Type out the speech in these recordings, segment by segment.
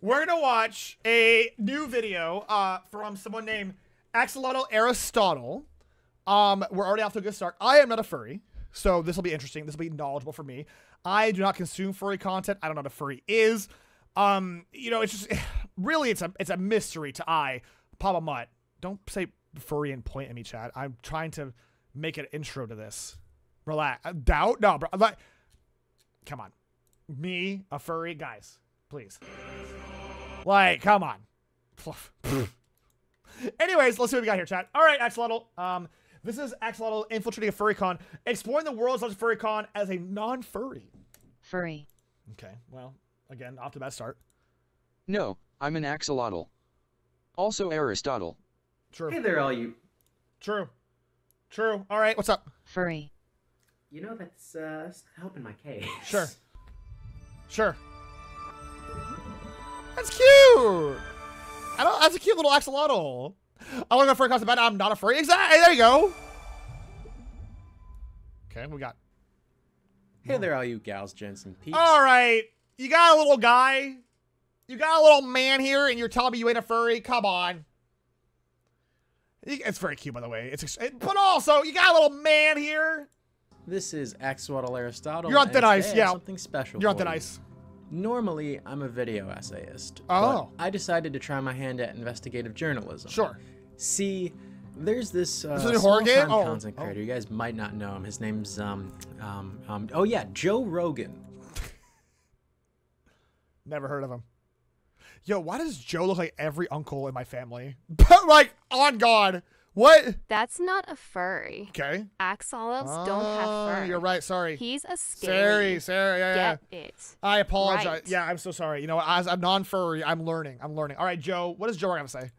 we're gonna watch a new video uh, from someone named Axolotl Aristotle. Um, we're already off to a good start. I am not a furry, so this will be interesting. This will be knowledgeable for me. I do not consume furry content. I don't know what a furry is. Um, you know, it's just really it's a it's a mystery to I, Papa Mutt. Don't say furry and point at me, Chad. I'm trying to make an intro to this. Relax. Uh, Doubt? No, bro. Come on. Me, a furry, guys, please. Like, come on. Anyways, let's see what we got here, chat. All right, Axolotl. Um, this is Axolotl infiltrating a furry con, exploring the world's largest furry con as a non-furry. Furry. Okay, well, again, off to a bad start. No, I'm an axolotl. Also Aristotle. True. Hey there, all you. True. True. All right, what's up? Furry. You know that's uh, that's helping my case. Sure. Sure. That's cute. I don't. That's a cute little axolotl. I want to go furry costume, but I'm not a furry. Exactly. There you go. Okay, we got. Hey there, all you gals, gents, and peeps. All right, you got a little guy. You got a little man here, and you're telling me you ain't a furry? Come on. It's very cute, by the way. It's but also you got a little man here. This is Axolotl Aristotle. You're on thin ice, today I have yeah. Something special. You're on thin you. ice. Normally, I'm a video essayist. Oh. But I decided to try my hand at investigative journalism. Sure. See, there's this uh, This is a horror game? Oh, content oh. creator. You guys might not know him. His name's um um um. Oh yeah, Joe Rogan. Never heard of him. Yo, why does Joe look like every uncle in my family? But like, on God. What? That's not a furry. Okay. Axolotls don't have Oh, fur. You're right. Sorry. He's a Sorry, scary. sorry. Yeah, yeah. Get it. I apologize. Right. Yeah, I'm so sorry. You know, as a non-furry, I'm learning. I'm learning. All right, Joe. What does Joe have to say?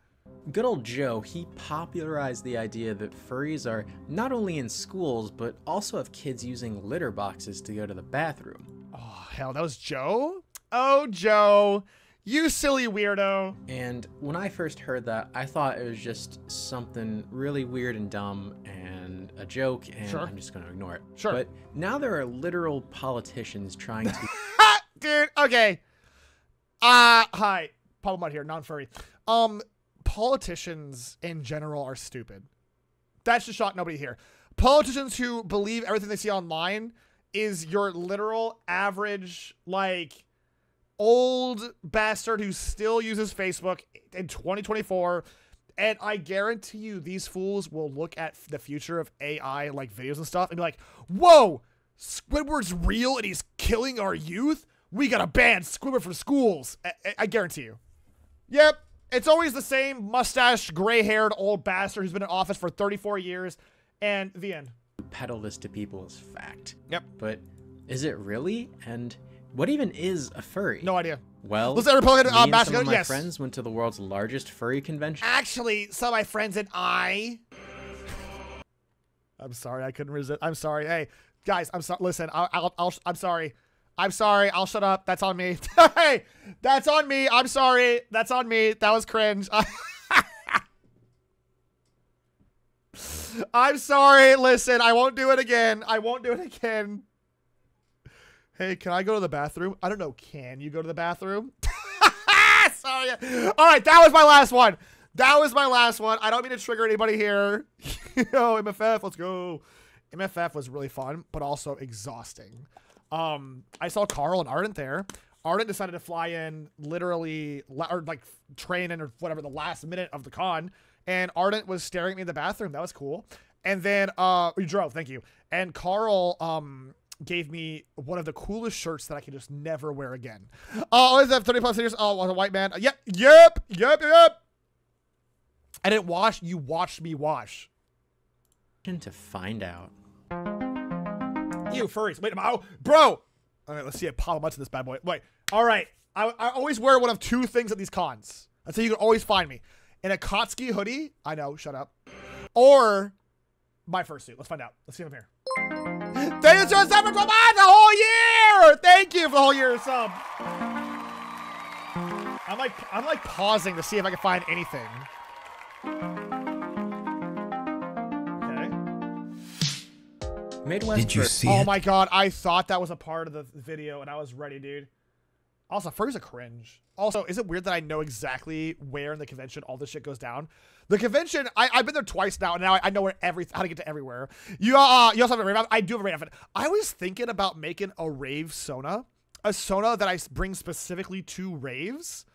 Good old Joe, he popularized the idea that furries are not only in schools, but also have kids using litter boxes to go to the bathroom. Oh, hell, that was Joe. Oh, Joe, you silly weirdo. And when I first heard that, I thought it was just something really weird and dumb and a joke, and Sure. I'm just going to ignore it. Sure. But now there are literal politicians trying to. Ha, dude. Okay. Uh hi, Papa Mutt here, non-furry. Um, politicians in general are stupid. That's should shock nobody here. Politicians who believe everything they see online is your literal average, like, old bastard who still uses Facebook in 2024. And I guarantee you, these fools will look at the future of AI, like videos and stuff, and be like, whoa, Squidward's real and he's killing our youth? We gotta ban Squidward from schools. I, I- I guarantee you. Yep, it's always the same mustached, gray haired old bastard who's been in office for 34 years. And the end. peddle this to people as fact. Yep. But is it really? And what even is a furry? No idea. Well, Republican, me uh, some of my yes. friends went to the world's largest furry convention. Actually, some of my friends and I. I'm sorry, I couldn't resist. I'm sorry. Hey, guys, I'm sorry. Listen, I'll, I'll, I'll, I'm sorry. I'm sorry. I'll shut up. That's on me. hey, that's on me. I'm sorry. That's on me. That was cringe. I'm sorry. Listen, I won't do it again. I won't do it again. Hey, can I go to the bathroom? I don't know. Can you go to the bathroom? sorry. All right, that was my last one. That was my last one. I don't mean to trigger anybody here. Yo, MFF, let's go. MFF was really fun, but also exhausting. Um, I saw Carl and Ardent there. Ardent decided to fly in literally, or like train in or whatever, the last minute of the con. And Ardent was staring at me in the bathroom. That was cool. And then, uh, we drove, thank you. And Carl, um, gave me one of the coolest shirts that I can just never wear again. Uh, oh, is that 30 plus years? Oh, I was a white man. Uh, yep, yep, yep, yep. I didn't wash. You watched me wash. To find out. You furries. Wait, a minute. oh, bro. All right, let's see a pile of mutts in this bad boy. Wait. All right. I, I always wear one of two things at these cons. That's how you can always find me. In a Kotsky hoodie. I know. Shut up. Or my fursuit. Let's find out. Let's see if I'm here. Thank you so much for the whole year. Thank you for the whole year of sub. I'm like I'm like pausing to see if I can find anything. Okay. Midwest Did you see oh it? my god, I thought that was a part of the video and I was ready, dude. Also, furry's a cringe. Also, is it weird that I know exactly where in the convention all this shit goes down? The convention, I, I've been there twice now, and now I, I know where every how to get to everywhere. You uh, you also have a rave. I do have a rave outfit. I was thinking about making a rave Sona, a Sona that I bring specifically to raves.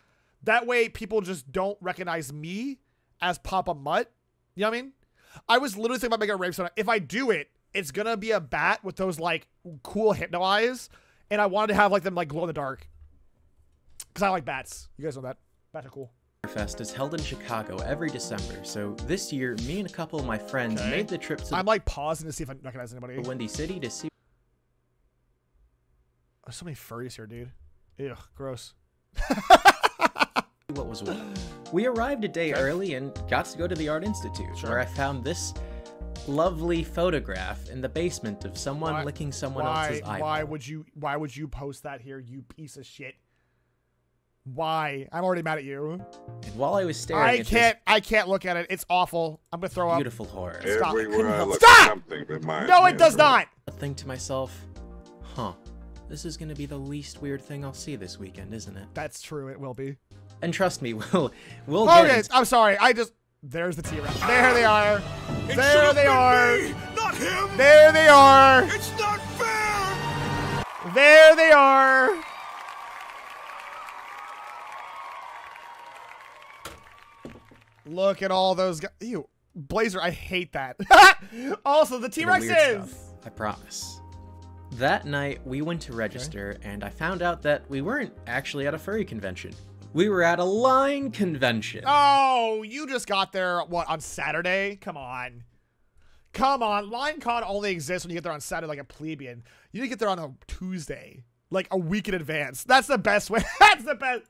That way, people just don't recognize me as Papa Mutt. You know what I mean? I was literally thinking about making a rave Sona. If I do it, it's gonna be a bat with those like cool hypno eyes, and I wanted to have like them like glow in the dark. Cause I like bats. You guys know that. Bats are cool. Fest is held in Chicago every December, so this year, me and a couple of my friends Okay. made the trip to I'm like pausing to see if I recognize anybody. the Windy City to see There's so many furries here, dude. Ew, gross. what was what. We arrived a day early and got to go to the Art Institute, Sure. where I found this lovely photograph in the basement of someone Why- licking someone why, else's eyeball. why would you? Why would you post that here, you piece of shit? Why? I'm already mad at you. And while I was staring I at can't. I can't look at it. It's awful. I'm gonna throw up. beautiful horror, Stop. Everywhere I look, Stop! something reminds No, it of does her. not. I think to myself, huh, this is gonna be the least weird thing I'll see this weekend, isn't it? That's true. It will be. And trust me, we'll we'll get Okay, I'm sorry. I just. There's the T-Rex. There they are. There they are. Not him! There they are. It's not fair! There they are. Look at all those guys. Ew. Blazer, I hate that. also, the T-Rex is. I promise. That night, we went to register, and I found out that we weren't actually at a furry convention. We were at a line convention. Oh, you just got there, what, on Saturday? Come on. Come on. LineCon only exists when you get there on Saturday like a plebeian. You need to get there on a Tuesday, like a week in advance. That's the best way. That's the best.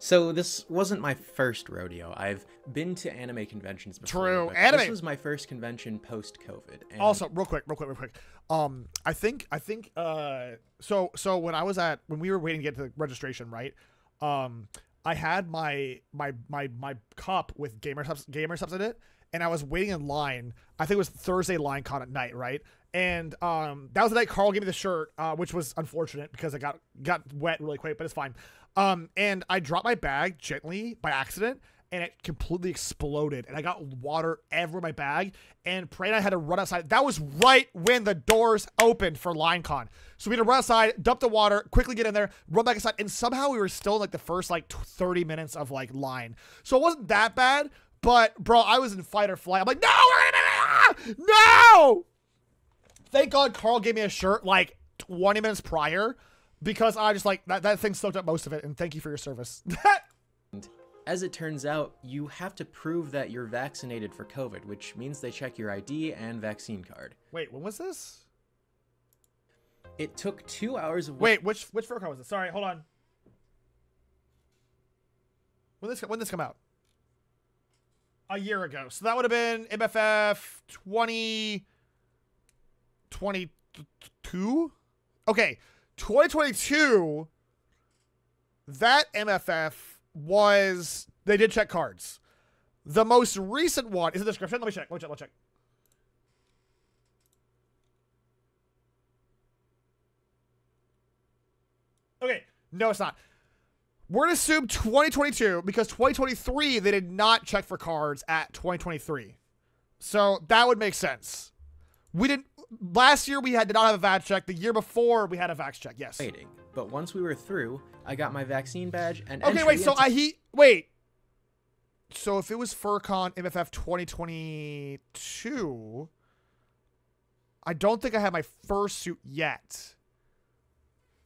So this wasn't my first rodeo. I've been to anime conventions before. True. Anime- This was my first convention post-COVID. And Also, real quick, real quick, real quick. Um, I think, I think, uh, so, so when I was at, when we were waiting to get to the registration, right? Um, I had my, my, my, my cup with GamerSupps, gamer subs in it, and I was waiting in line. I think it was Thursday line con at night, right? And um, that was the night Carl gave me the shirt, uh, which was unfortunate because it got got wet really quick, but it's fine. Um, and I dropped my bag gently by accident, and it completely exploded, and I got water everywhere in my bag. And Prey and I had to run outside. That was right when the doors opened for LineCon, so we had to run outside, dump the water, quickly get in there, run back inside, and somehow we were still in like the first like t- thirty minutes of like line. So it wasn't that bad, but bro, I was in fight or flight. I'm like, no, we're gonna- no. Thank God Carl gave me a shirt like 20 minutes prior because I just like that, that thing soaked up most of it. And thank you for your service. as it turns out, you have to prove that you're vaccinated for COVID, which means they check your ID and vaccine card. Wait, when was this? It took two hours of Wait, which which fur was it? Sorry, hold on. When this when this come out? A year ago. So that would have been MFF 20 22? Okay. 2022 that MFF was they did check cards. The most recent one is the description. Let me check. Let me check. Let me check. Okay, no, it's not. We're gonna assume 2022 because 2023 they did not check for cards at 2023, so that would make sense. We didn't last year. We had did not have a vax check. The year before we had a vax check. Yes. waiting. But once we were through, I got my vaccine badge and Okay, wait. So I he wait. So if it was FurCon MFF 2022, I don't think I had my first suit yet.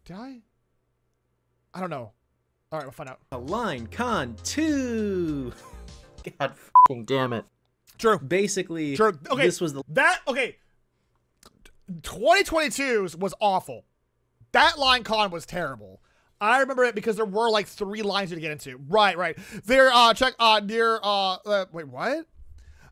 Did I? I don't know. All right, we'll find out. a line con two. God fucking damn it. True. Basically, Sure. Okay. this was the That okay. 2022's was awful. That line con was terrible. I remember it because there were like three lines to get into. Right, right. There, uh, check, uh, near, uh, uh wait, what?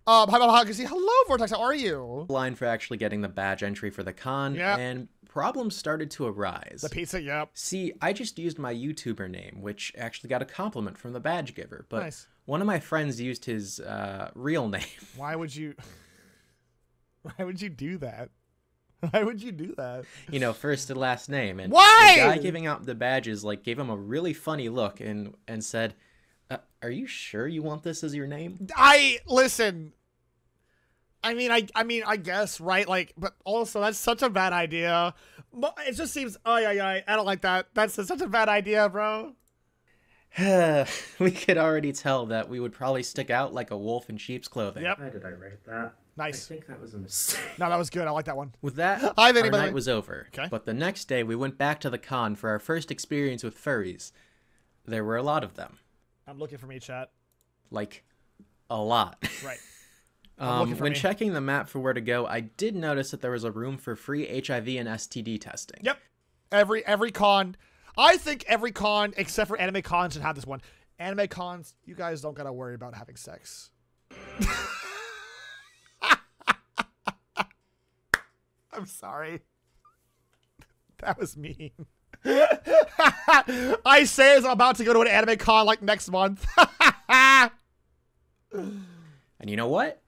Um, hi, hi, hi, see, hello, Vortex, how are you? line for actually getting the badge entry for the con, Yeah. and problems started to arise. The pizza, yep. See, I just used my YouTuber name, which actually got a compliment from the badge giver, but Nice. one of my friends used his uh, real name. Why would you, why would you do that? Why would you do that? you know, first and last name. And Why? the guy giving out the badges like gave him a really funny look and and said, uh, "Are you sure you want this as your name?" I listen. I mean, I I mean, I guess right. Like, but also that's such a bad idea. Mo- It just seems. Oh yeah, yeah. I don't like that. That's such a bad idea, bro. we could already tell that we would probably stick out like a wolf in sheep's clothing. Yep. Why did I write that? Nice. I think that was a mistake. No, that was good. I like that one. With that, Hi, our Vinny, by the night was over. Okay. But the next day, we went back to the con for our first experience with furries. There were a lot of them, I'm looking for me, chat. like a lot. Right. Um, when me. checking the map for where to go, I did notice that there was a room for free HIV and STD testing. Yep. Every every con, I think every con except for anime cons should have this one. Anime cons, you guys don't gotta worry about having sex. I'm sorry. That was mean. I say as I'm about to go to an anime con like next month. And you know what?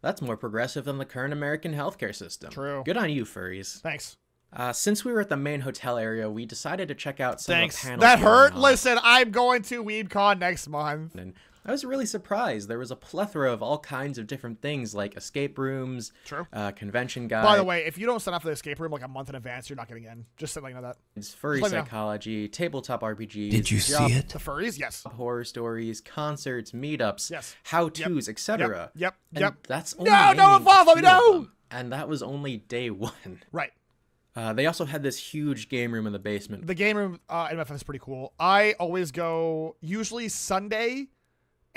That's more progressive than the current American healthcare system. True. Good on you, furries. Thanks. Uh, since we were at the main hotel area, we decided to check out some Thanks. of the panels. That hurt. on. Listen, I'm going to WeebCon next month. And I was really surprised. There was a plethora of all kinds of different things like escape rooms, True. uh, convention guides, By the way, if you don't sign up for the escape room like a month in advance, you're not getting in. Just something like that. It's furry let me know. psychology, tabletop RPGs, Did you job see it? The furries, yes. horror stories, concerts, meetups, Yes. how-tos, etc. Yep. And Yep. That's only No, no, naming a follow me, no! And that was only day one. Right. Uh, they also had this huge game room in the basement. The game room uh, in MFF is pretty cool. I always go usually Sunday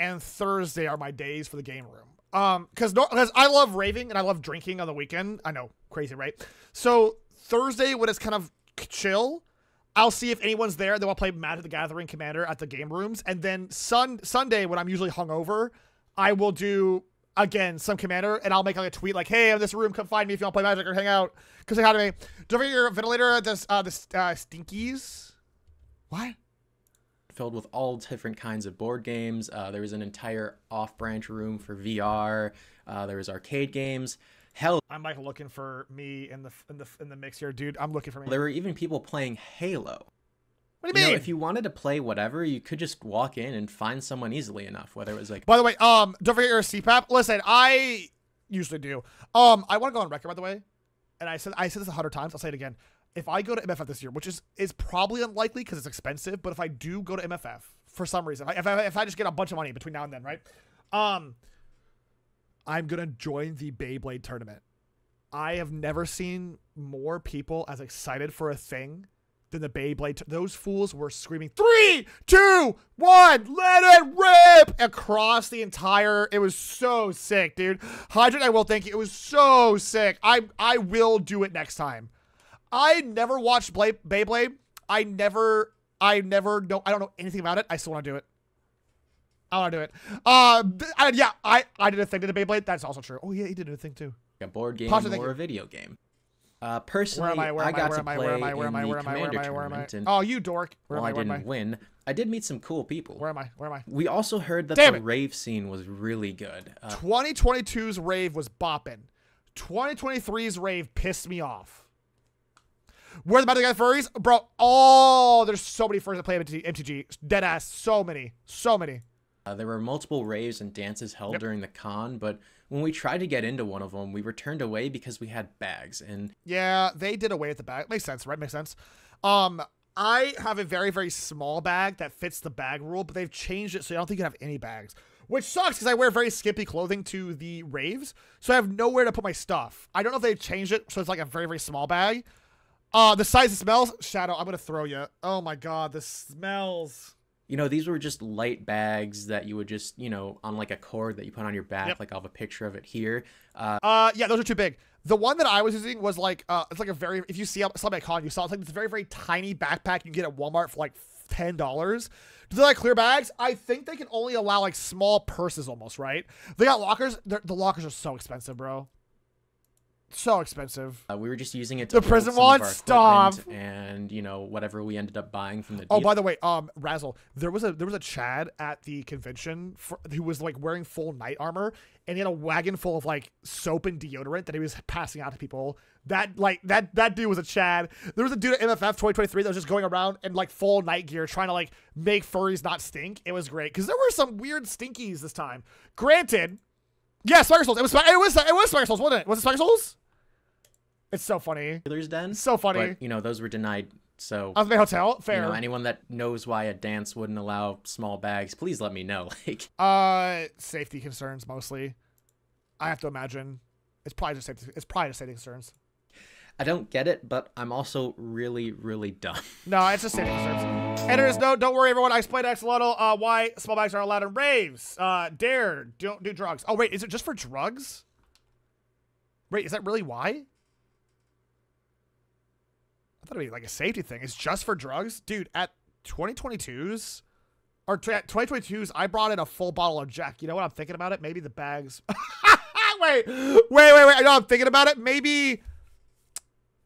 and Thursday are my days for the game room. Um, because because I love raving and I love drinking on the weekend. I know, crazy, right? So Thursday when it's kind of chill, I'll see if anyone's there. Then I'll play Magic the Gathering Commander at the game rooms, and then Sun Sunday when I'm usually hungover, I will do again some Commander, and I'll make like a tweet like, "Hey, I'm in this room. Come find me if you want to play Magic or hang out." Because they had me. Do you ever your ventilator? This uh, this uh, Stinkies. What? Filled with all different kinds of board games. Uh, there was an entire off-branch room for VR. Uh, there was arcade games. Hell, I'm like looking for me in the in the in the mix here, dude. I'm looking for me. there were even people playing Halo. what do You you know, mean? if you wanted to play whatever, you could just walk in and find someone easily enough. Whether it was like, By the way, um, don't forget your CPAP. Listen, I usually do. Um, I want to go on record, by the way, and I said I said this a hundred times. I'll say it again. If I go to MFF this year, which is is probably unlikely because it's expensive, but if I do go to MFF for some reason, if I, if I just get a bunch of money between now and then, right? Um, I'm gonna join the Beyblade tournament. I have never seen more people as excited for a thing than the Beyblade. Those fools were screaming three, two, one, let it rip across the entire. It was so sick, dude. Hydrant, I will thank you. It was so sick. I I will do it next time. I never watched Blade, Beyblade. I never, I never know. I don't know anything about it. I still want to do it. I want to do it. Uh, I, yeah, I I did a thing to the Beyblade. That's also true. Oh yeah, he did a thing too. a board game or a video game. Uh, personally, Where am I? Where am I? got Where to am I? play Where am I? Where in I? the Where am I? Where am Commander am I? tournament, Oh, you dork. Where while I? I Where I? didn't win, I did meet some cool people. Where am I? Where am I? We also heard that Damn the it. rave scene was really good. Uh, 2022's rave was bopping. 2023's rave pissed me off. Where the Magic the furries, bro? Oh, there's so many furries that play MTG. MTG. Dead ass. So many. So many. Uh, there were multiple raves and dances held Yep. during the con, but when we tried to get into one of them, we were turned away because we had bags. And Yeah, they did away with the bag. Makes sense, right? Makes sense. Um, I have a very, very small bag that fits the bag rule, but they've changed it so I don't think you can have any bags. Which sucks because I wear very skimpy clothing to the raves, so I have nowhere to put my stuff. I don't know if they've changed it, so it's like a very, very small bag. Uh, the size it smells, Shadow, I'm gonna throw you. Oh my god, the smells. you know, these were just light bags that you would just, you know, on like a cord that you put on your back. Yep. Like I'll have a picture of it here. Uh, Uh, yeah, those are too big. The one that I was using was like, uh, it's like a very, if you see something at con, you saw it's like this very, very tiny backpack you can get at Walmart for like ten dollars. Do they like clear bags? I think they can only allow like small purses almost, right? They got lockers. They're, the lockers are so expensive, bro. So expensive. Uh, we were just using it to The prison some of one? our Stop. and you know whatever we ended up buying from the. Oh, deal- by the way, um, Razzle, there was a there was a Chad at the convention for, who was like wearing full knight armor, and he had a wagon full of like soap and deodorant that he was passing out to people. That like that that dude was a Chad. There was a dude at MFF 2023 that was just going around in like full night gear, trying to like make furries not stink. It was great because there were some weird stinkies this time. Granted, yeah, Spider Souls. It was it was it was Spider Souls, wasn't it? Was it Spider Souls? It's so funny. dealer's den. So funny. But you know those were denied. So Of the hotel, fair. you know anyone that knows why a dance wouldn't allow small bags, please let me know. Like Uh, safety concerns mostly. I have to imagine. It's probably just safety. It's probably just safety concerns. I don't get it, but I'm also really really dumb. No, it's just safety concerns. Editors, no, don't worry, everyone. I explained Axolotl uh, why small bags aren't allowed in raves. Uh, dare don't do drugs. Oh wait, is it just for drugs? Wait, is that really why? I thought it'd be like a safety thing. It's just for drugs, dude. At 2022's or at 2022's, I brought in a full bottle of Jack. You know what I'm thinking about it? Maybe the bags. wait, wait, wait, wait. I know I'm thinking about it. Maybe,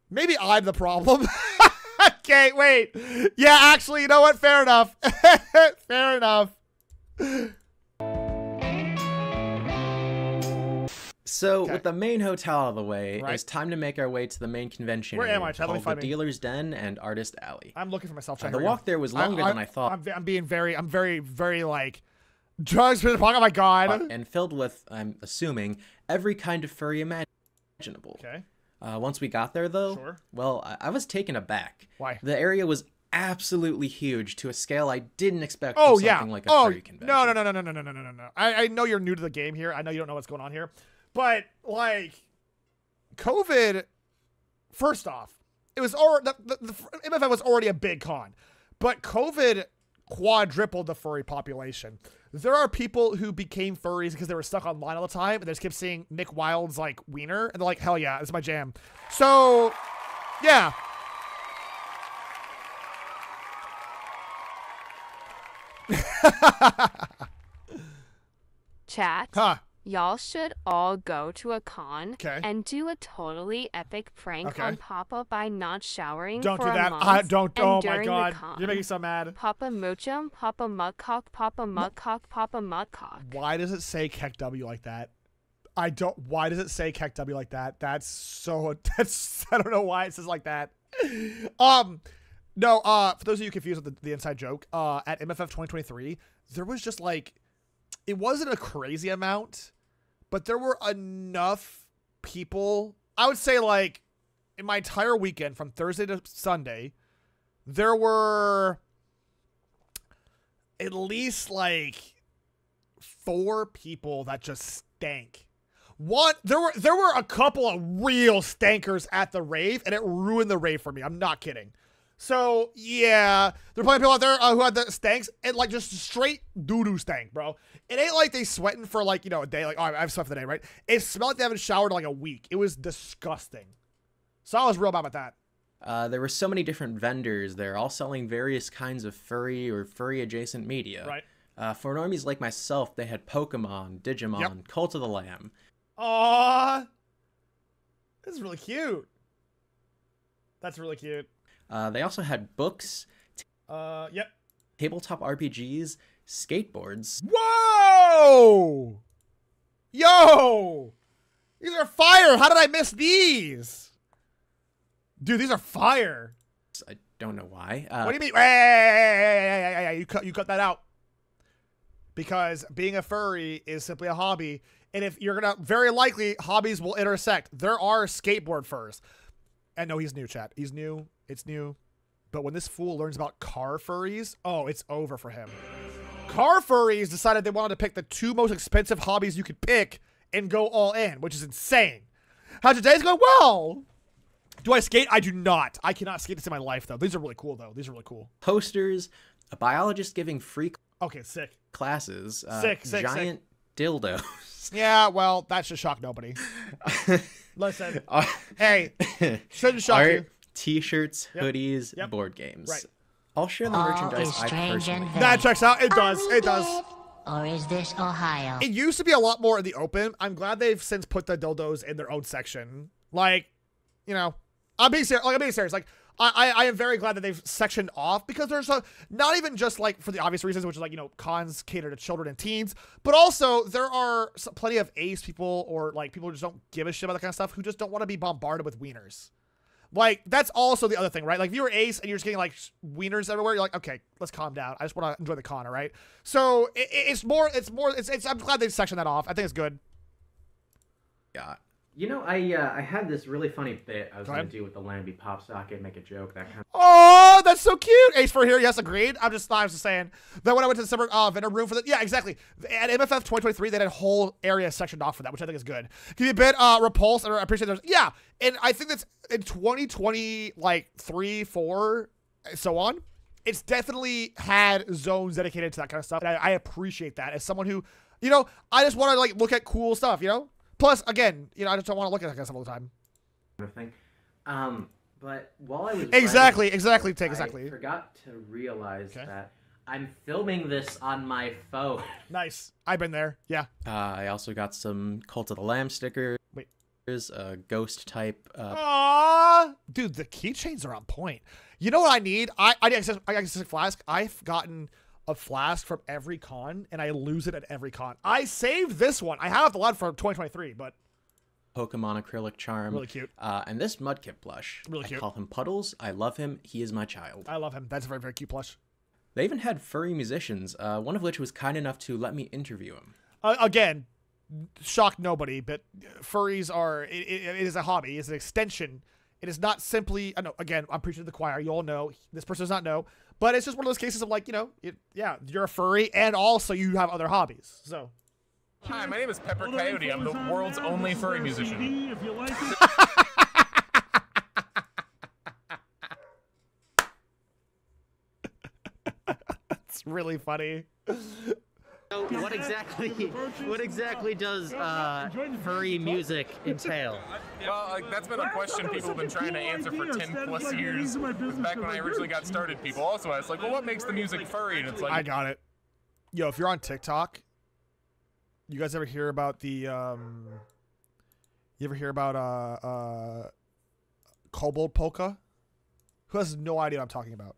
maybe I'm the problem. okay, wait. Yeah, actually, you know what? Fair enough. Fair enough. So Okay. with the main hotel out of the way, Right. it's time to make our way to the main convention. Where am I, called the me. Dealer's Den and Artist Alley. I'm looking for myself. Chad. the Here we go. walk there was longer than I thought. I'm, I'm being very, I'm very, very like drugs for the pocket. Oh my god. and filled with, I'm assuming, every kind of furry imaginable. Okay. Uh, once we got there, though, Sure. well, I, I was taken aback. Why? The area was absolutely huge to a scale I didn't expect. Oh yeah. like a oh furry convention. no no no no no no no no no no no. I I know you're new to the game here. I know you don't know what's going on here, but like, COVID. First off, it was already the, the, the MFF was already a big con, but COVID quadrupled the furry population. There are people who became furries because they were stuck online all the time and they just kept seeing Nick Wilde's like wiener and they're like, hell yeah, this is my jam. So, yeah. Chat. Huh. Y'all should all go to a con 'Kay. and do a totally epic prank Okay. on Papa by not showering Don't do that. I don't. Oh my god. con, You're making me so mad. Papa Moochum, Papa Mudcock, Papa Mudcock, Papa Mudcock. Why does it say KEKW like that? I don't. Why does it say KEKW like that? That's so. That's. I don't know why it says like that. Um, no. Uh, for those of you confused with the, the inside joke, uh, at MFF 2023, there was just like, it wasn't a crazy amount, but there were enough people. I would say like, in my entire weekend from Thursday to Sunday, there were at least like four people that just stank. One, there were there were a couple of real stankers at the rave, and it ruined the rave for me. I'm not kidding. So yeah, there are probably people out there uh, who had the stanks and like just straight doo doo stank, bro. It ain't like they sweating for like you know a day. Like oh, I've sweat for the day, right? It smelled like they haven't showered in like a week. It was disgusting. So I was real bad about that. Uh, there were so many different vendors there, all selling various kinds of furry or furry adjacent media. Right. Uh, for normies like myself, they had Pokemon, Digimon, Cult of the Lamb. Aww, this is really cute. That's really cute. Uh, they also had books, Uh, yep. tabletop RPGs, skateboards. Whoa! Yo! These are fire! How did I miss these? Dude, these are fire. I don't know why. Uh, what do you mean? Hey, hey, hey, hey, hey, hey, hey, you cut you cut that out. Because being a furry is simply a hobby, and if you're gonna very likely hobbies will intersect. There are skateboard furs. And no, he's new, chat. He's new. It's new. But when this fool learns about car furries, oh, it's over for him. Car furries decided they wanted to pick the two most expensive hobbies you could pick and go all in, which is insane. How's your day's going? Well. Do I skate? I do not. I cannot skate this in my life though. These are really cool though. These are really cool. posters, a biologist giving free Okay, sick. classes, uh, Sick, sick, sick. giant dildos. Yeah, well, that should shock nobody. Listen, Art- hey, shouldn't shock you. Art, t-shirts, Yep. hoodies, Yep. board games. Right. I'll share the All merchandise I personally and have. That checks out. It does. we It does. dead? Or is this Ohio? It used to be a lot more in the open. I'm glad they've since put the dildos in their own section. Like, you know, I'm being serious. Like, I'm being serious. Like, I, I, I am very glad that they've sectioned off because there's a not even just like for the obvious reasons, which is like you know cons cater to children and teens, but also there are plenty of ace people or like people who just don't give a shit about that kind of stuff who just don't want to be bombarded with wieners. Like that's also the other thing, right? Like if you were ace and you're just getting like wieners everywhere, you're like, okay, let's calm down. I just want to enjoy the con, all right? So it- it's more, it's more, it's, it's. I'm glad they sectioned that off. I think it's good. Yeah. You know, I uh, I had this really funny bit I was Go gonna ahead. do with the Lambie pop socket, make a joke, that kind of. Oh, that's so cute. Ace for here. Yes, agreed. I'm just, I was just saying that when I went to the separate uh, vendor room for the, yeah, exactly. At MFF 2023, they had a whole area sectioned off for that, which I think is good. Give you a bit, uh, repulse, and I appreciate there's, yeah. And I think that's in 2020, like three, four, so on. It's definitely had zones dedicated to that kind of stuff. And I, I appreciate that as someone who, you know, I just want to like look at cool stuff, you know? Plus, again, you know, I just don't want to look at that kind stuff all the time. kind of thing. Um, but while I was Exactly, writing exactly, this, take I exactly. forgot to realize Okay. that I'm filming this on my phone. Nice. I've been there. Yeah. Uh, I also got some Cult of the Lamb stickers. Wait. There's a ghost type. Uh, Aww. Dude, the keychains are on point. You know what I need? I I got access- I got access to flask. I've gotten a flask from every con, and I lose it at every con. I saved this one. I have the lot for 2023, but Pokemon acrylic charm. Really cute. Uh, and this Mudkip plush. Really cute. I call him Puddles. I love him. He is my child. I love him. That's a very very cute plush. They even had furry musicians, uh, one of which was kind enough to let me interview him. Uh, again, shock nobody, but furries are it, it, it is a hobby. It's an extension. It is not simply. I know. Again, I'm preaching to the choir. You all know this person does not know, but it's just one of those cases of like you know, it, yeah, you're a furry, and also you have other hobbies. So Hi, my name is Pepper Coyote. I'm the world's only furry musician. If you like it. it's really funny. So what exactly what exactly does uh, furry music entail? Well, like, that's been a question people have been trying to answer for 10 plus years. Back when I originally got started, people also asked, like, well, what makes the music furry? And it's like, I got it. Yo, if you're on TikTok, you guys ever hear about the um you ever hear about uh uh Kobold Polka? Who has no idea what I'm talking about?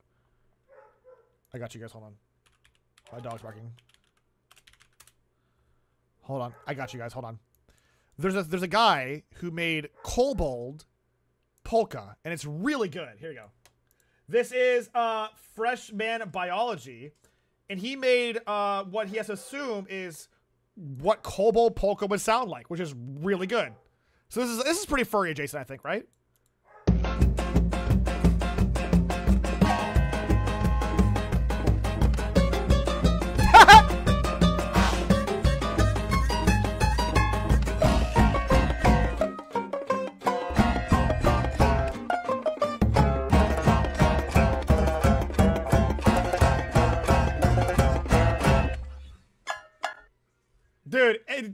I got you guys, hold on. My dog's barking. Hold on. I got you guys, hold on. There's a there's a guy who made Kobold Polka, and it's really good. Here you go. This is uh freshman biology, and he made uh what he has to assume is what Kobold Polka would sound like, which is really good. So this is this is pretty furry adjacent, I think, right?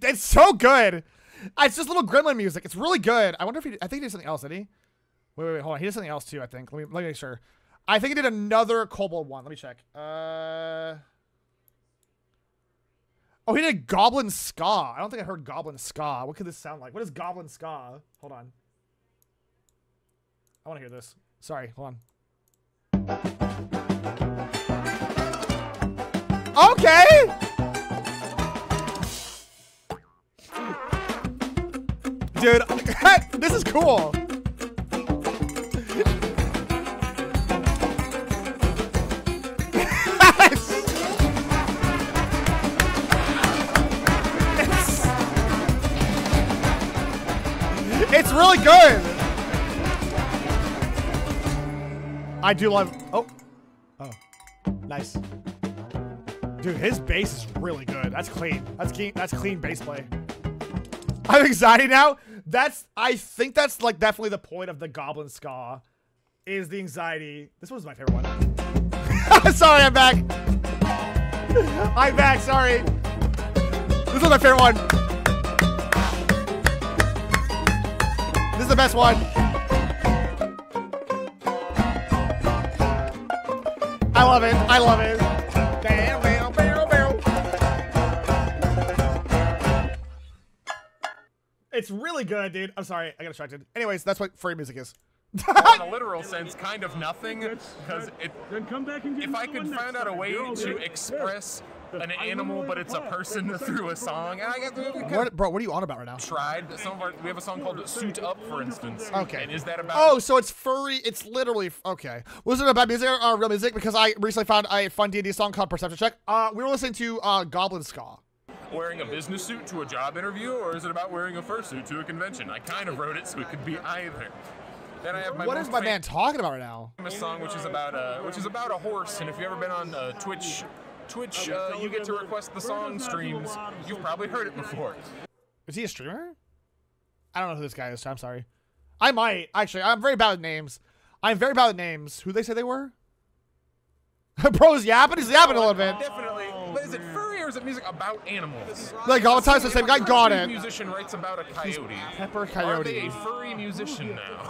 It's so good. It's just little gremlin music. It's really good. I wonder if he. I think he did something else. Did he? Wait, wait, wait. Hold on. He did something else too. I think. Let me let me make sure. I think he did another Kobold one. Let me check. Uh. Oh, he did Goblin Ska. I don't think I heard Goblin Ska. What could this sound like? What is Goblin Ska? Hold on. I want to hear this. Sorry. Hold on. Okay. Dude, this is cool. it's, it's really good. I do love. Oh, oh, nice. Dude, his bass is really good. That's clean. That's clean. That's clean bass play. I have anxiety now. That's I think that's like definitely the point of the Goblin Ska, is the anxiety. This one's my favorite one. sorry, I'm back. I'm back. Sorry. This is my favorite one. This is the best one. I love it. I love it. It's It's really good, dude. I'm sorry, I got distracted. Anyways, that's what furry music is. Or in a literal sense, kind of nothing, because it. Then come back and get If I another could find out a way to good. express an I animal, but it's a person through a song, and I guess we could What, bro? What are you on about right now? tried some of our. We have a song called "Suit Up," for instance. Okay. And is that about? Oh, so it's furry. It's literally okay. Was it about music or uh, real music? Because I recently found a fun D&D song called Perception Check. Uh, we were listening to uh, Goblin Ska. Wearing a business suit to a job interview, or is it about wearing a fursuit to a convention? I kind of wrote it so it could be either. Then I have my What most my man talking about right now? famous song, which is about a which is about a horse. And if you've ever been on uh, Twitch, Twitch, uh, you get to request the song streams. You've probably heard it before. Is he a streamer? I don't know who this guy is. so I'm sorry. I might actually. I'm very bad with names. I'm very bad with names. Who they say they were? Bro's yapping. He's yapping a little bit. Definitely. But is it furry or is it music about animals? Like all the time, the same guy. Got it. Musician writes about a coyote. Pepper coyote. Are they a furry musician now?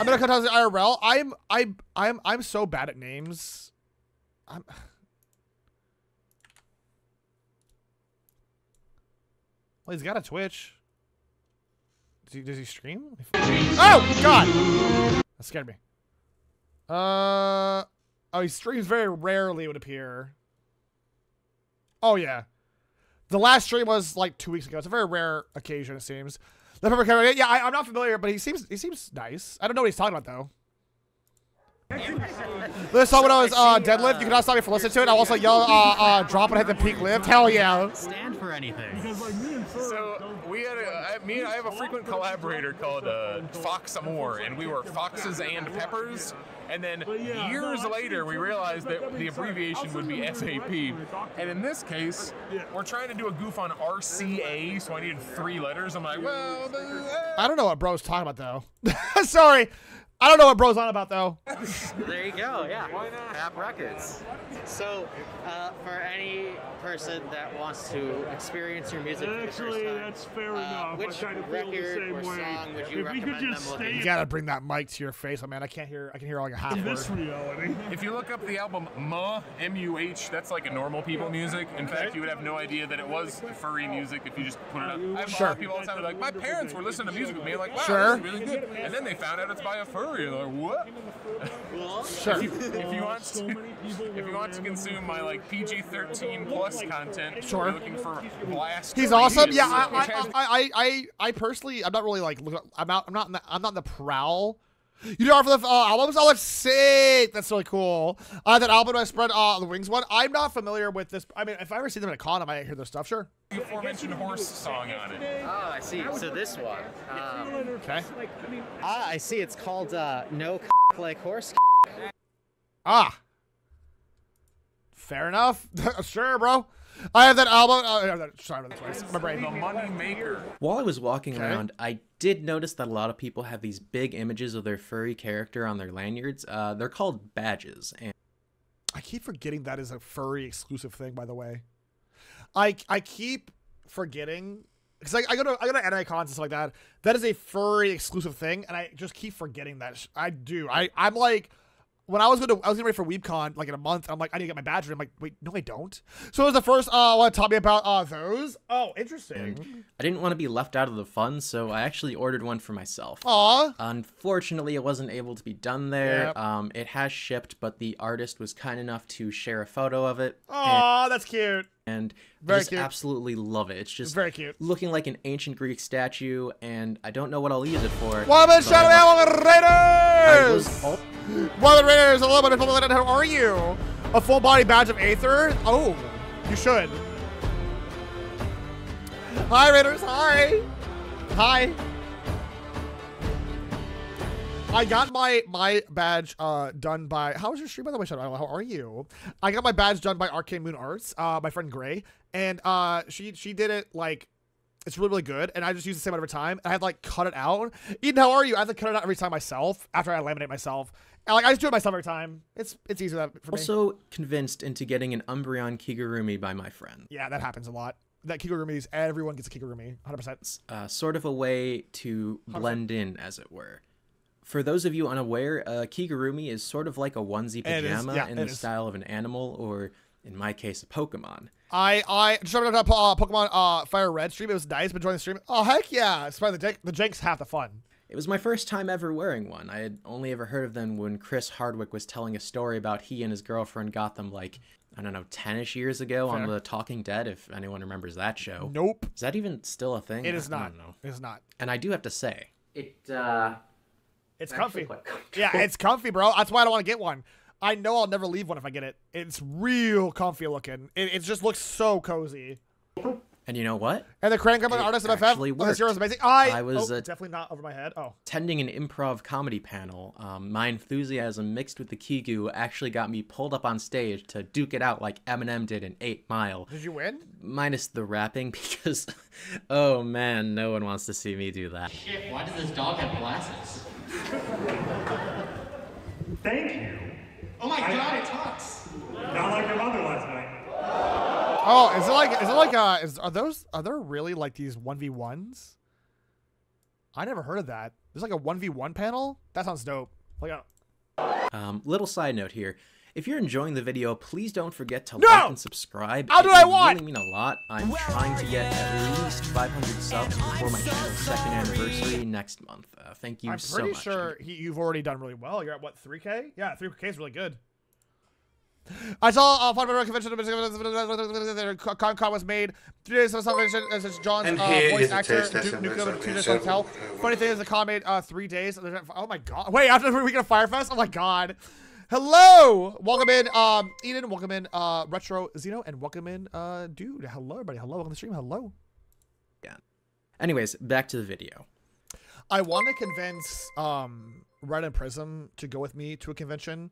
I'm gonna cut the IRL. I'm I'm I'm I'm so bad at names. I'm. Well, he's got a Twitch. Does he, does he stream? Oh God! That scared me. Uh oh, he streams very rarely. It would appear. Oh yeah, the last stream was like two weeks ago. It's a very rare occasion, it seems. The Pepper. Yeah, I, I'm not familiar, but he seems he seems nice. I don't know what he's talking about though. This song when I was uh, deadlift, you cannot stop me from listening to it. I also yell, uh, uh, drop and hit the peak lift. Hell yeah. Stand for anything. Because like me and Fur So we had a, I, me I have a frequent collaborator called uh, Fox Amoore, and we were Foxes and Peppers. And then years later, we realized that the abbreviation would be SAP. And in this case, we're trying to do a goof on RCA, so I needed three letters. I'm like, well, I don't know what bro's talking about though. Sorry. I don't know what bro's on about though. There you go. Yeah. Tap Records. So, uh, for any person that wants to experience your music for the first Actually, time, that's fair uh, enough. which I kind of feel the record same or way. song would you if we recommend could just them stay looking You gotta bring that mic to your face, oh man. I can't hear. I can hear like a half in this reality. if you look up the album Muh, M-U-H, that's like a normal people music. In fact, you would have no idea that it was furry music if you just put it up. I have a lot of people all the time like, my parents were listening to music with me, like, wow, Sure. this is really good. And then they found out it's by a furry. They're like, what? Sure. if you want to, if you want to consume my like PG-13 plus content, Sure. you're looking for Blast. He's awesome. Yeah, I, I, I, I, I personally, I'm not really like, I'm not, I'm not, in the, I'm not in the prowl. You know, for the uh, albums, oh, that's sick. That's really cool. Uh, that album I spread uh, the wings one. I'm not familiar with this. I mean, if I ever see them in a con, I might hear their stuff. Sure. the aforementioned horse song on it. Oh, I see. So this one. Um, Okay. ah, I see. It's called uh, No Like Horse. Ah. Fair enough. sure, bro. I have that album. Uh, I have that, sorry about that twice. My brain. The Money Maker. While I was walking Okay. around, I did notice that a lot of people have these big images of their furry character on their lanyards. Uh, they're called badges, and I keep forgetting that is a furry exclusive thing. By the way, I I keep forgetting because I, I go to I go to anime cons and stuff like that. That is a furry exclusive thing, and I just keep forgetting that. I do. I I'm like. When I was going to, I was getting ready for WeebCon like in a month. I'm like, I need to get my badge. I'm like, wait, no, I don't. So it was the first uh, one taught me about uh, those. Oh, interesting. I didn't want to be left out of the fun, so I actually ordered one for myself. Aw, Unfortunately, it wasn't able to be done there. Yep. Um, it has shipped, but the artist was kind enough to share a photo of it, aw, that's cute. And Very I just cute. absolutely love it. It's just Very cute. looking like an ancient Greek statue, and I don't know what I'll use it for. Woman, shout out, I Raiders! al- Woman Raiders, hello, people, how are you? A full body badge of Aether? Oh, you should. Hi, Raiders, hi. Hi. I got my my badge uh done by how was your stream by the way? Shadow? How are you? I got my badge done by Arcane Moon Arts, uh my friend Gray, and uh she she did it like it's really really good, and I just use the same one every time. And I had to, like cut it out. Eden, how are you? I have to cut it out every time myself after I laminate myself. And, like I just do it myself every time. It's it's easier that for me. also convinced into getting an Umbreon Kigurumi by my friend. Yeah, that happens a lot. That Kigurumis, everyone gets a Kigurumi, 100%. uh, sort of a way to blend in, as it were. For those of you unaware, uh, Kigurumi is sort of like a onesie It is, pajama yeah, in the is. style of an animal, or In my case, a Pokemon. I I just started up uh, Pokemon uh, Fire Red stream. It was nice. Been enjoying the stream. Oh heck yeah! It's probably the jank, the jank's half the fun. It was my first time ever wearing one. I had only ever heard of them when Chris Hardwick was telling a story about he and his girlfriend got them like, I don't know, 10 ish years ago on The Talking Dead, if anyone remembers that show. Nope, Is that even still a thing? it is I not. don't know. It is not. And I do have to say, It uh, It's comfy. Yeah, it's comfy, bro. That's why I don't want to get one. I know I'll never leave one if I get it. It's real comfy looking. It, it just looks so cozy. And you know what? And the Crank Company It artist of actually FF this year was worked. amazing. I, I was, oh, uh, definitely not over my head. Oh, Attending an improv comedy panel, um, my enthusiasm mixed with the Kigu actually got me pulled up on stage to duke it out like Eminem did in 8 Mile. did you win? Minus the rapping because, oh man, no one wants to see me do that. Shit, why does this dog have glasses? Thank you. Oh my god, it talks! Not like your mother last night. Oh, is it like is it like uh is are those are there really like these one v ones? I never heard of that. There's like a one v one panel. That sounds dope. Like a, Um, little side note here. If you're enjoying the video, please don't forget to No! like and subscribe. How do I want? really mean a lot. I'm trying to get at least 500 subs before my channel's second anniversary next month. Uh, thank you I'm so pretty much. sure he, you've already done really well. You're at what 3k? Yeah, 3k is really good. I saw uh, Fun Member Convention. ConCon was made three days of the convention. As it's John's And uh, voice actor, taste test Duke Nukem, two days So- hotel. Funny thing is, the con made uh, three days. Oh my god! Wait, after the weekend of FurFest. Oh my god! Hello, welcome in, um, Eden. Welcome in, uh, Retro Zeno, and welcome in, uh, dude. Hello, everybody. Hello, welcome to the stream. Hello. Yeah. Anyways, back to the video. I want to convince um Red and Prism to go with me to a convention,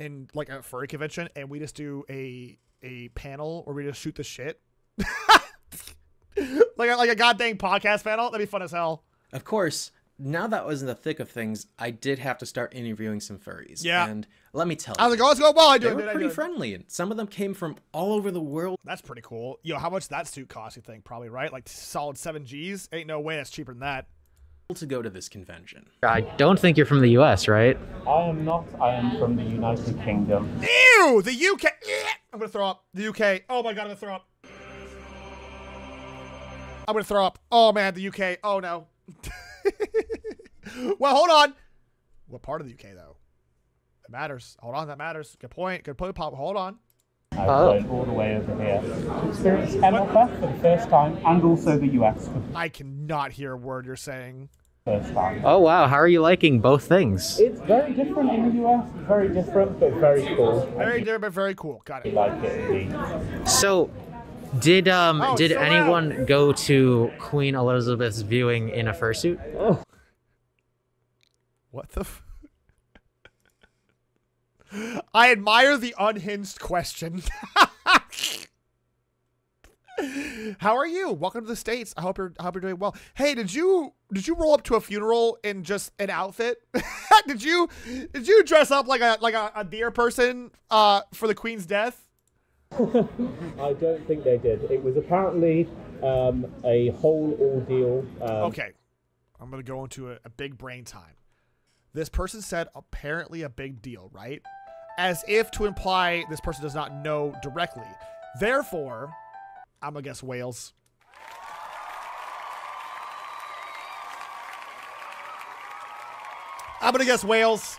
and like a furry convention, and we just do a a panel where we just shoot the shit, like a, like a goddamn podcast panel. That'd be fun as hell. Of course, now that was in the thick of things, I did have to start interviewing some furries. Yeah. And let me tell you, oh, it going? Let's go. Well, I do. they it, were dude, pretty friendly, and some of them came from all over the world. That's pretty cool. Yo, how much that suit cost? You think probably right? Like solid seven G's. Ain't no way that's cheaper than that. To go to this convention. I don't think you're from the US, right? I am not. I am from the United Kingdom. Ew, the UK. I'm gonna throw up. The UK. Oh my god, I'm gonna throw up. I'm gonna throw up. Oh man, the UK. Oh no. well, hold on. What part of the UK though? That matters. Hold on, that matters. Good point. Good point, Pop. Hold on. I've flown all the way over here to experience MLFF for the first time, and also the US I cannot hear a word you're saying. First time. Oh wow, how are you liking both things? It's very different in the US. Very different, but very cool. Very different, but very cool. Got I it. like it. So, did um Oh, did so anyone go to Queen Elizabeth's viewing in a fursuit? Oh. What the? F- I admire the unhinged question. How are you? Welcome to the states. I hope you're I hope you're doing well. Hey, did you did you roll up to a funeral in just an outfit? did you did you dress up like a like a, a deer person uh for the queen's death? I don't think they did. It was apparently um, a whole ordeal. Um, Okay, I'm gonna go into a, a big brain time. This person said apparently a big deal, right? As if to imply this person does not know directly. Therefore, I'm gonna guess Wales. I'm gonna guess Wales.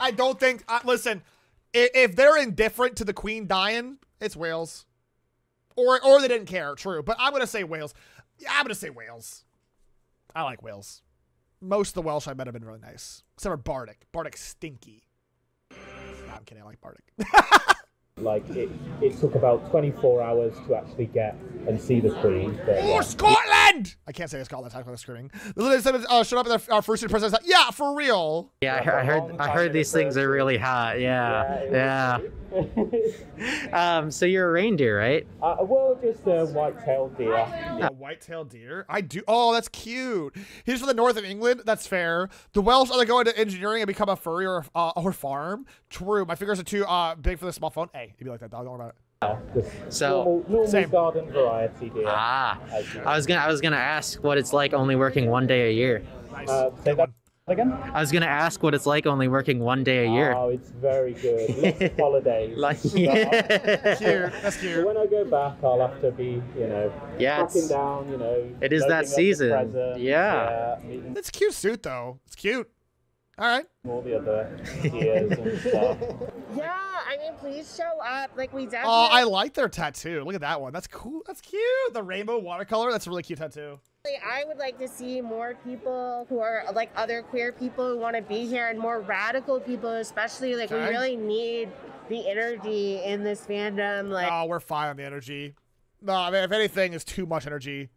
I don't think. Uh, listen, if, if they're indifferent to the Queen dying, it's Wales. Or or they didn't care. True, but I'm gonna say Wales. Yeah, I'm gonna say Wales. I like Wales. Most of the Welsh I met have been really nice, except for Bardic. Bardic stinky. No, I'm kidding. I like Bardic. Like it, it took about 24 hours to actually get and see the Queen. But, yeah. Scotland! I can't say Scotland. I'm screaming. The little said, uh, showed up at the uh, first princess. Yeah, for real. Yeah, I, heard- I heard I heard these things are really hot. Yeah, yeah. um, so you're a reindeer, right? Uh, well, just a white-tailed deer. A white-tailed deer. I do. Oh, that's cute. He's from the north of England. That's fair. The Welsh either go into engineering and become a furry or uh, or farm. True. My fingers are too uh big for the small phone. Hey, you'd be like that dog. Don't worry about it. Just So- normal, normal Same. garden variety deer. Ah, I was gonna I was gonna ask what it's like only working one day a year. Nice. Uh, say that. Again? I was gonna ask what it's like only working one day a year. Oh, it's very good. Lots of holidays. Like, But- yeah. Cute. That's cute. when I go back, I'll have to be, you know, Yeah, it's- down, you know. it is that loading season. Yeah. yeah, meeting It's a cute suit though. It's cute. All right. all the other gears and stuff. Yeah, I mean, please show up. Like we definitely. Oh, I like their tattoo. Look at that one. That's cool. That's cute. The rainbow watercolor. That's a really cute tattoo. I would like to see more people who are like other queer people who want to be here, and more radical people, especially. Like we really need the energy in this fandom. Like oh, we're fine on the energy. No, I mean, if anything, is too much energy.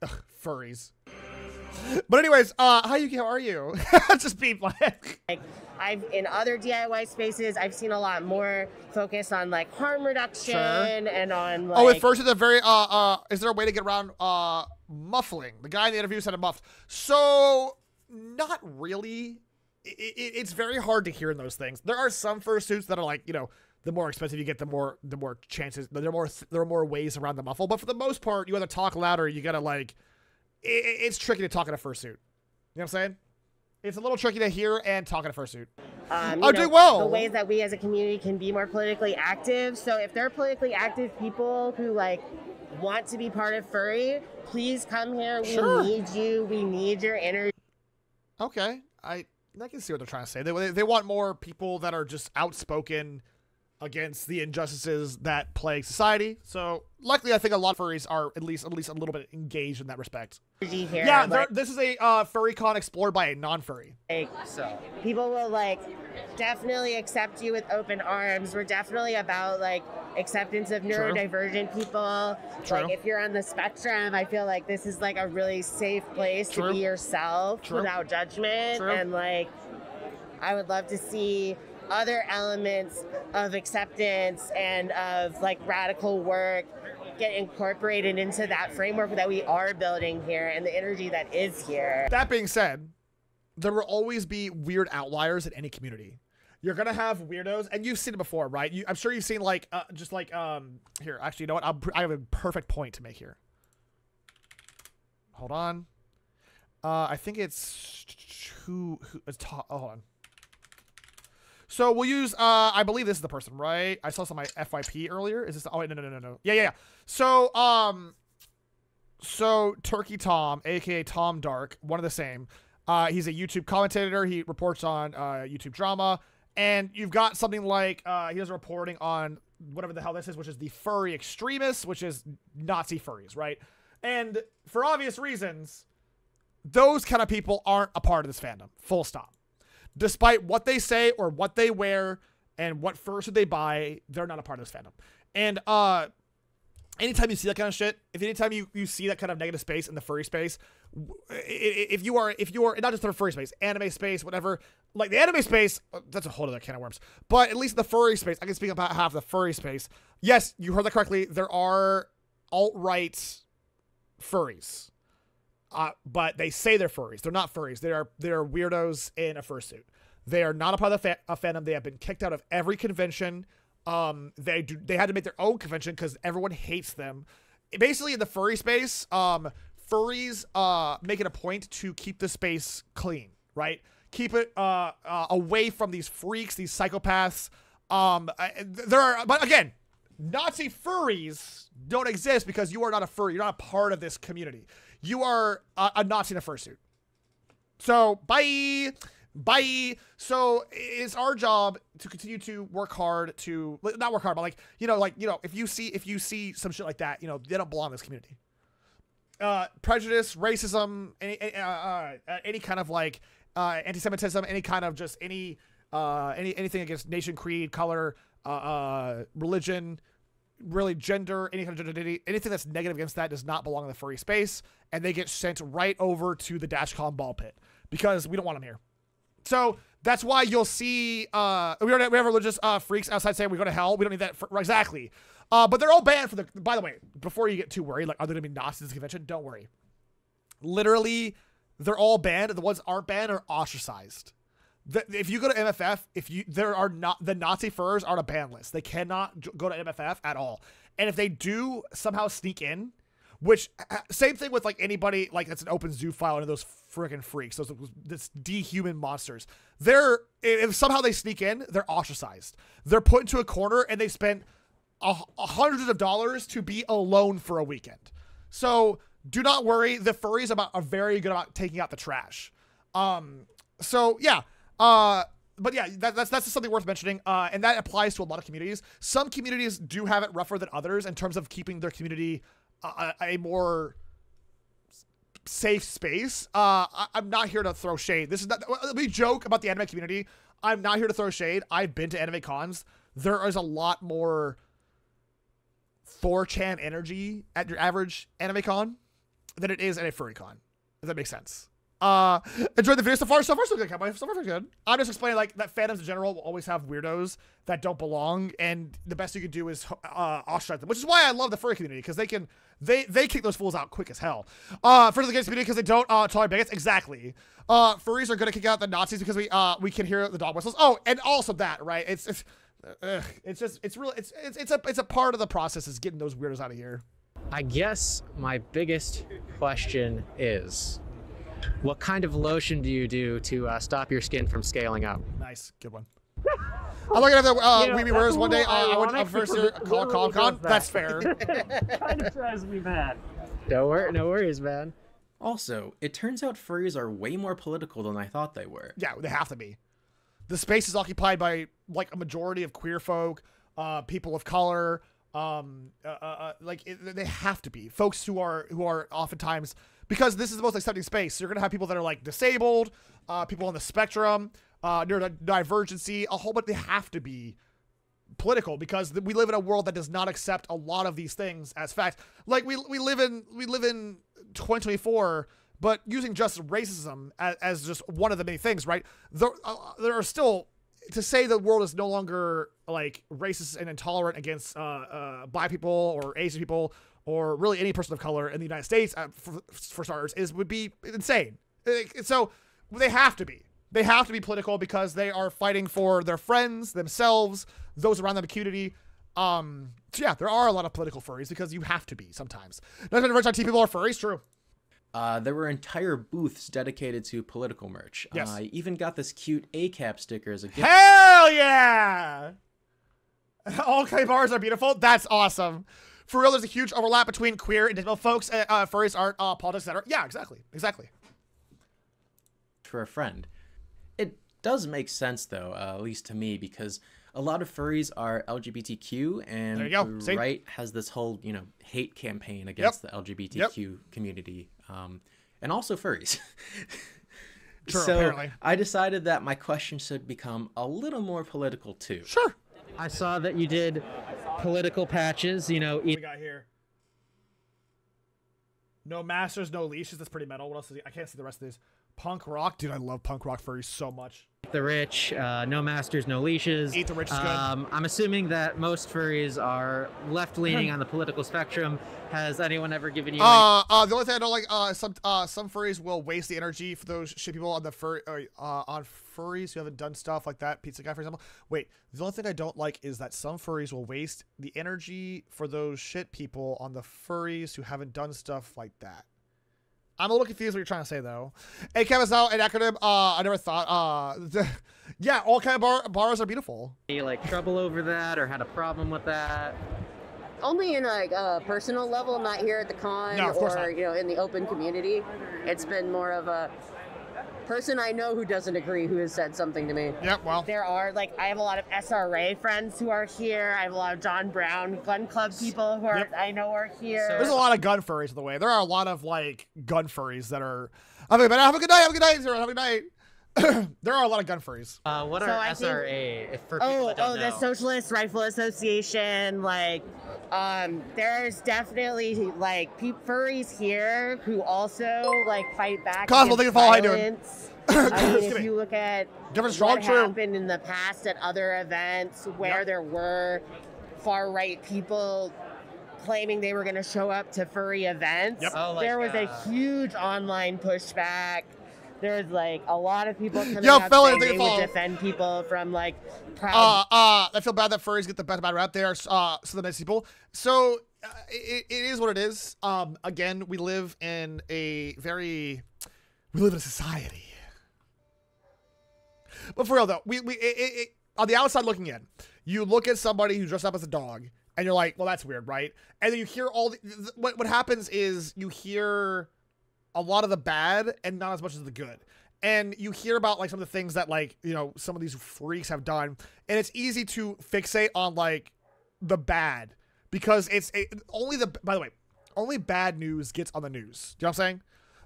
Ugh, furries. But anyways, uh, how you? How are you? Just be like. like I've in other DIY spaces, I've seen a lot more focus on like harm reduction and on like. oh, at first, it's a very. Uh, uh, is there a way to get around uh muffling? The guy in the interview said it muffed. So, not really. I i it's very hard to hear in those things. There are some fursuits that are like you know. The more expensive you get, the more the more chances. There are more there are more ways around the muffle, but for the most part, you either talk louder. You gotta like. It's tricky to talk in a fursuit. You know what I'm saying? It's a little tricky to hear and talk in a fursuit. um, you do well. The ways that we as a community can be more politically active. So if there are politically active people who like want to be part of furry, please come here. We Sure. need you. We need your energy. Okay, I I can see what they're trying to say. They they, they want more people that are just outspoken against the injustices that plague society. So luckily, I think a lot of furries are at least at least a little bit engaged in that respect. Here. Yeah, like- this is a uh, furry con explored by a non-furry. like people will like definitely accept you with open arms we're definitely about like acceptance of True. neurodivergent people True. like if you're on the spectrum i feel like this is like a really safe place True. to be yourself True. without judgment True. and like i would love to see other elements of acceptance and of like radical work get incorporated into that framework that we are building here and the energy that is here That being said, there will always be weird outliers in any community. You're gonna have weirdos, and you've seen it before, right? You, I'm sure you've seen like uh, just like um here. Actually, you know what? I'll, I have a perfect point to make here. Hold on. Uh, I think it's who who it's ta- oh, hold on. So we'll use uh I believe this is the person, right? I saw some of my FYP earlier. Is this oh wait, no no no no. Yeah, yeah, yeah. So um so Turkey Tom, aka Tom Dark, one of the same. Uh, he's a YouTube commentator. He reports on uh, YouTube drama, and you've got something like uh, he does reporting on whatever the hell this is, which is the furry extremists, which is Nazi furries, right? And for obvious reasons, those kind of people aren't a part of this fandom. Full stop. Despite what they say or what they wear and what fursuit they buy, they're not a part of this fandom. And uh, anytime you see that kind of shit, if anytime you, you see that kind of negative space in the furry space, if you are if you are not just the furry space, anime space, whatever, like the anime space, uh, that's a whole other can of worms. But at least the furry space, I can speak about half the furry space. Yes, you heard that correctly. There are alt right furries, uh, but they say they're furries. They're not furries. They are they are weirdos in a fursuit. They are not a part of the fa- a fandom. They have been kicked out of every convention. Um, they do, they had to make their own convention because everyone hates them. Basically, in the furry space, um, furries uh make it a point to keep the space clean, right? Keep it uh, uh away from these freaks, these psychopaths. Um, I- there are, but again, Nazi furries don't exist because you are not a furry. You're not a part of this community. You are a, a Nazi in a fursuit. So bye, bye. So it's our job to continue to work hard to not work hard, but like you know, like you know, if you see if you see some shit like that, you know, they don't belong in this community. Uh, prejudice, racism, any uh, uh, uh, any kind of like uh, anti-Semitism, any kind of just any uh, any anything against nation, creed, color, uh, uh, religion, really gender, any kind of gender identity, anything that's negative against that does not belong in the furry space, and they get sent right over to the Dashcon ball pit because we don't want them here. So that's why you'll see uh, we don't have, we have religious uh, freaks outside saying we go to hell. We don't need that for, exactly. Uh, but they're all banned for the. By the way, before you get too worried, like are there gonna be Nazis convention? Don't worry. Literally, they're all banned. The ones aren't banned are ostracized. The, if you go to MFF, if you there are not the Nazi furs are on a ban list. They cannot go to MFF at all. And if they do somehow sneak in, which same thing with like anybody like that's an open zoophile and those freaking freaks, those this dehuman monsters. They're if somehow they sneak in, they're ostracized. They're put into a corner and they spend a, a hundreds of dollars to be alone for a weekend. So do not worry. The furries about are very good about taking out the trash. Um. So yeah. Uh. But yeah, that, that's that's something worth mentioning, uh, and that applies to a lot of communities. Some communities do have it rougher than others in terms of keeping their community a, a more safe space. Uh, I, I'm not here to throw shade. This is not. We joke about the anime community. I'm not here to throw shade. I've been to anime cons. There is a lot more 4chan energy at your average anime con than it is at a furry con. If that makes sense. Uh, enjoyed the video so far. So far, so good. So far, so good. I'm just explaining like that fandoms in general will always have weirdos that don't belong, and the best you can do is uh, ostracize them, which is why I love the furry community because they can they they kick those fools out quick as hell. Uh, for the games community because they don't uh, tolerate bigots. Exactly. Uh, furries are gonna kick out the Nazis because we uh we can hear the dog whistles. Oh, and also that right. It's it's ugh, it's just it's real. It's it's it's a it's a part of the process is getting those weirdos out of here. I guess my biggest question is what kind of lotion do you do to uh, stop your skin from scaling up? Nice, good one. I'm looking at the uh, You know, Weeby Wears one day. little Uh, I went ironic up first because to call Comic Con. that. That's fair. kind of drives me mad. No, wor- no worries, man. Also, it turns out furries are way more political than I thought they were. Yeah, they have to be. The space is occupied by like a majority of queer folk, uh, people of color. Um, uh, uh, uh, like it, they have to be folks who are who are oftentimes because this is the most accepting space. You're gonna have people that are like disabled, uh, people on the spectrum, uh, neurodivergency, a whole. But they have to be political because we live in a world that does not accept a lot of these things as facts. Like we we live in we live in 2024, but using just racism as, as just one of the many things, right? There uh, there are still to say the world is no longer like racist and intolerant against uh, uh, black people or Asian people or really any person of color in the United States, uh, for, for starters, is would be insane. So they have to be. They have to be political because they are fighting for their friends, themselves, those around them, the community. Um, so yeah, there are a lot of political furries because you have to be sometimes. Not rich IT people are furries, true. Uh, there were entire booths dedicated to political merch. Yes. Uh, I even got this cute ACAB sticker as a gift. Hell yeah! All clay bars are beautiful. That's awesome. For real, there's a huge overlap between queer and digital folks, uh, uh, furries, art, uh, politics, etc. Yeah, exactly, exactly. for a friend. It does make sense though, uh, at least to me, because a lot of furries are LGBTQ, and There you go. the See? right has this whole you know hate campaign against the LGBTQ community, um, and also furries. True, so apparently. I decided that my question should become a little more political too. Sure. I saw that you did political patches. You know, What we got here? No masters, no leashes. That's pretty metal. What else is he? I can't see the rest of these. Punk rock, dude. I love punk rock furries so much. Eat the rich, uh, no masters, no leashes. Eat the rich is good. Um, I'm assuming that most furries are left leaning on the political spectrum. Has anyone ever given you? Uh, uh, the only thing I don't like, uh, some uh, some furries will waste the energy for those shit people on the fur, uh, uh, on furries who haven't done stuff like that. Pizza guy, for example. Wait, the only thing I don't like is that some furries will waste the energy for those shit people on the furries who haven't done stuff like that. I'm a little confused what you're trying to say though. ACAB is now an acronym. Uh, I never thought. Uh, yeah, all kind of bar- bars are beautiful. any, like trouble over that, or had a problem with that? Only in like a personal level, not here at the con No, or not. you know in the open community. It's been more of a person I know who doesn't agree who has said something to me. Yep, well. There are like I have a lot of SRA friends who are here. I have a lot of John Brown gun club people who are I know are here. There's a lot of gun furries in the way. There are a lot of like gun furries that are. Have a good night. Have a good night. Have a good night. Zero. Have a good night. there are a lot of gun furries. Uh, what So are I SRA? If for people oh, that don't oh, know. the Socialist Rifle Association. Like, um, there's definitely like pe- furries here who also like fight back. Cosmo, against thank you for all I doing. I mean, if you look at Different strong, what true. happened in the past at other events where there were far right people claiming they were going to show up to furry events, Yep. Oh, like, there was uh, a huge online pushback. There was like a lot of people coming Yo, out fella, saying they would defend people from like proud Uh, uh, I feel bad that furries get the bad, bad rap there. Uh, so the nice people. So uh, it, it is what it is. Um, again, we live in a very, we live in a society. But for real though, we we it, it, it, on the outside looking in, you look at somebody who's dressed up as a dog, and you're like, well, that's weird, right? And then you hear all the, th- what what happens is you hear a lot of the bad and not as much as the good. And you hear about like some of the things that like, you know, some of these freaks have done. And it's easy to fixate on like the bad because it's it, only the by the way, only bad news gets on the news. Do you know what I'm saying?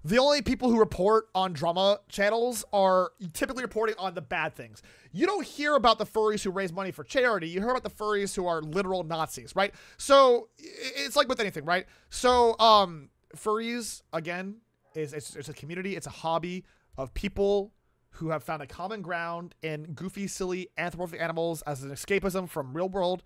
The only people who report on drama channels are typically reporting on the bad things. You don't hear about the furries who raise money for charity. You hear about the furries who are literal Nazis, right? So it's like with anything, right? So um furries again is it's, it's a community, it's a hobby of people who have found a common ground in goofy, silly anthropomorphic animals as an escapism from real world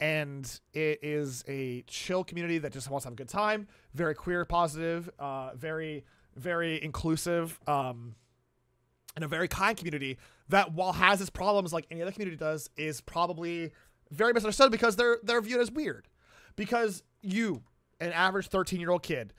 and it is a chill community that just wants to have a good time. Very queer positive, uh, very very inclusive, um, and a very kind community that while has its problems like any other community does, is probably very misunderstood because they're they're viewed as weird. Because you, an average 13 year old kid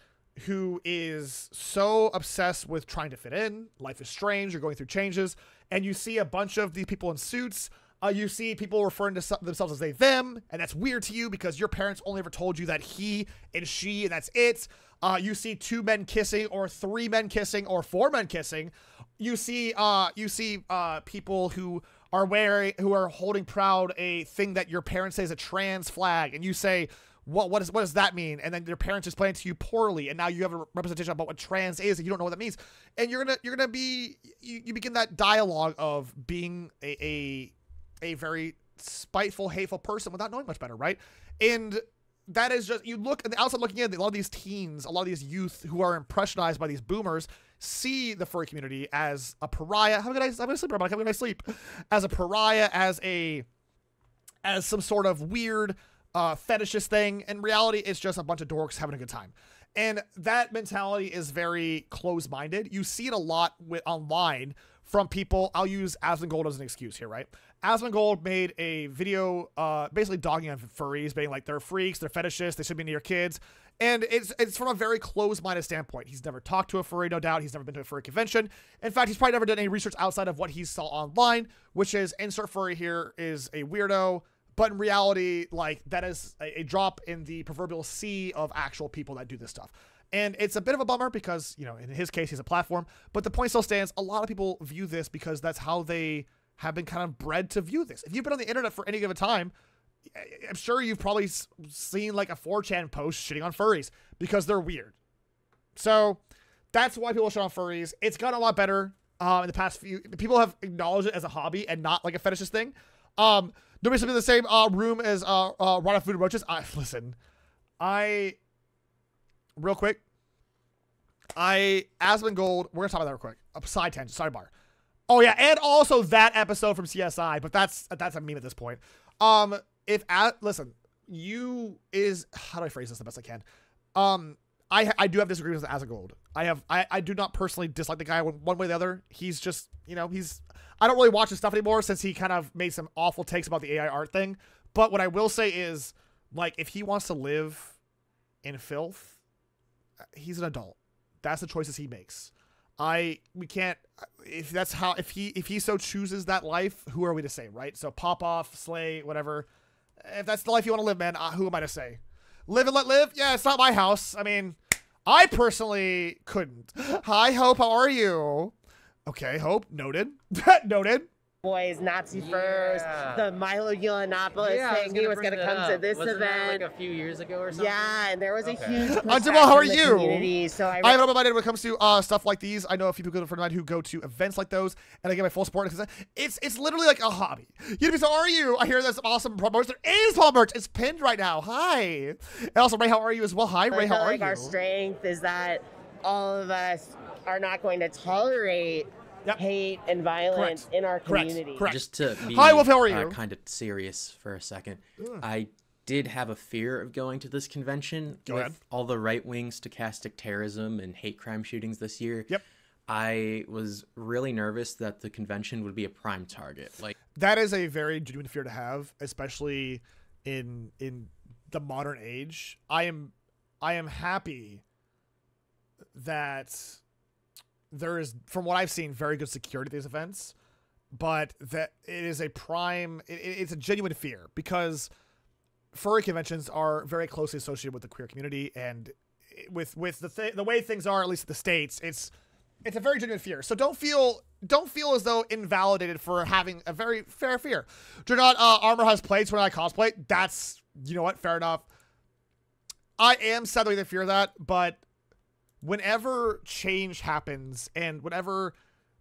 who is so obsessed with trying to fit in, life is strange, you're going through changes, and you see a bunch of these people in suits. Uh, you see people referring to themselves as they them, and that's weird to you because your parents only ever told you that he and she, and that's it. Uh, you see two men kissing, or three men kissing, or four men kissing. You see, uh, you see uh, people who are wearing, who are holding proud a thing that your parents say is a trans flag, and you say, "What? What does what does that mean?" And then your parents explain to you poorly, and now you have a representation about what trans is, and you don't know what that means, and you're gonna you're gonna be you, you begin that dialogue of being a, a a very spiteful, hateful person without knowing much better, right? And that is just you look at the outside looking in. A lot of these teens, a lot of these youth who are impressionized by these boomers, see the furry community as a pariah. Have a good night. Have a good sleep. Have a good sleep. As a pariah, as a as some sort of weird uh, fetishist thing. In reality, it's just a bunch of dorks having a good time. And that mentality is very close minded. You see it a lot with online from people. I'll use Asmongold as an excuse here, right? Asmongold made a video uh, basically dogging on furries, being like they're freaks, they're fetishists, they should be near kids. And it's it's from a very close-minded standpoint. He's never talked to a furry, no doubt. He's never been to a furry convention. In fact, he's probably never done any research outside of what he saw online, which is insert furry here is a weirdo. But in reality, like that is a, a drop in the proverbial sea of actual people that do this stuff. And it's a bit of a bummer because, you know, in his case, he's a platform. But the point still stands. A lot of people view this because that's how they have been kind of bred to view this. If you've been on the internet for any given time, I'm sure you've probably seen like a 4chan post shitting on furries because they're weird. So that's why people shit on furries. It's gotten a lot better um, in the past few. People have acknowledged it as a hobby and not like a fetishist thing. Um, nobody's in the same uh, room as uh, uh, Rana Food Roaches. I listen. I real quick. I Asmongold. We're gonna talk about that real quick. A side tangent. Side bar. Oh yeah, and also that episode from CSI, but that's that's a meme at this point. Um, if at listen, you is how do I phrase this the best I can? Um, I I do have disagreements with Asmongold. I have I I do not personally dislike the guy one, one way or the other. He's just you know he's I don't really watch his stuff anymore since he kind of made some awful takes about the AI art thing. But what I will say is, like, if he wants to live in filth, he's an adult. That's the choices he makes. I we can't if that's how if he if he so chooses that life, who are we to say, right? So pop off, slay, whatever. If that's the life you want to live, man, uh, who am I to say? Live and let live. Yeah, it's not my house. I mean, I personally couldn't. Hi, Hope. How are you? Okay, Hope. Noted. Noted. Boys, Nazi first. the Milo Yiannopoulos Yeah, I was thing. he was going to that come to this Wasn't that, event. like a few years ago or something. Yeah, and there was a huge Uh, pushback Jamal, how are you? community, So I, I am open-minded when it comes to uh, stuff like these. I know a few people good friend of mine who go to events like those, and I get my full support because it's it's literally like a hobby. You'd be so are you? I hear there's awesome promo. There is Paul merch. It's pinned right now. Hi, and also Ray, how are you as well? Hi, I Ray, feel how are like you? our strength is that all of us are not going to tolerate hate and violence Correct. in our Correct. community. Correct. Just to be Hi, Wolf, how are uh, you? kind of serious for a second, Ugh. I did have a fear of going to this convention Go with ahead. all the right wing stochastic terrorism and hate crime shootings this year. Yep. I was really nervous that the convention would be a prime target. Like that is a very genuine fear to have, especially in in the modern age. I am I am happy that there is from what I've seen very good security at these events, but that it is a prime it, it- it's a genuine fear because furry conventions are very closely associated with the queer community and with with the th- the way things are at least in the states it's it's a very genuine fear. So don't feel don't feel as though invalidated for having a very fair fear. Dragon uh, armor has plates when I cosplay. That's you know what? Fair enough. I am sadly the fear of that but whenever change happens and whenever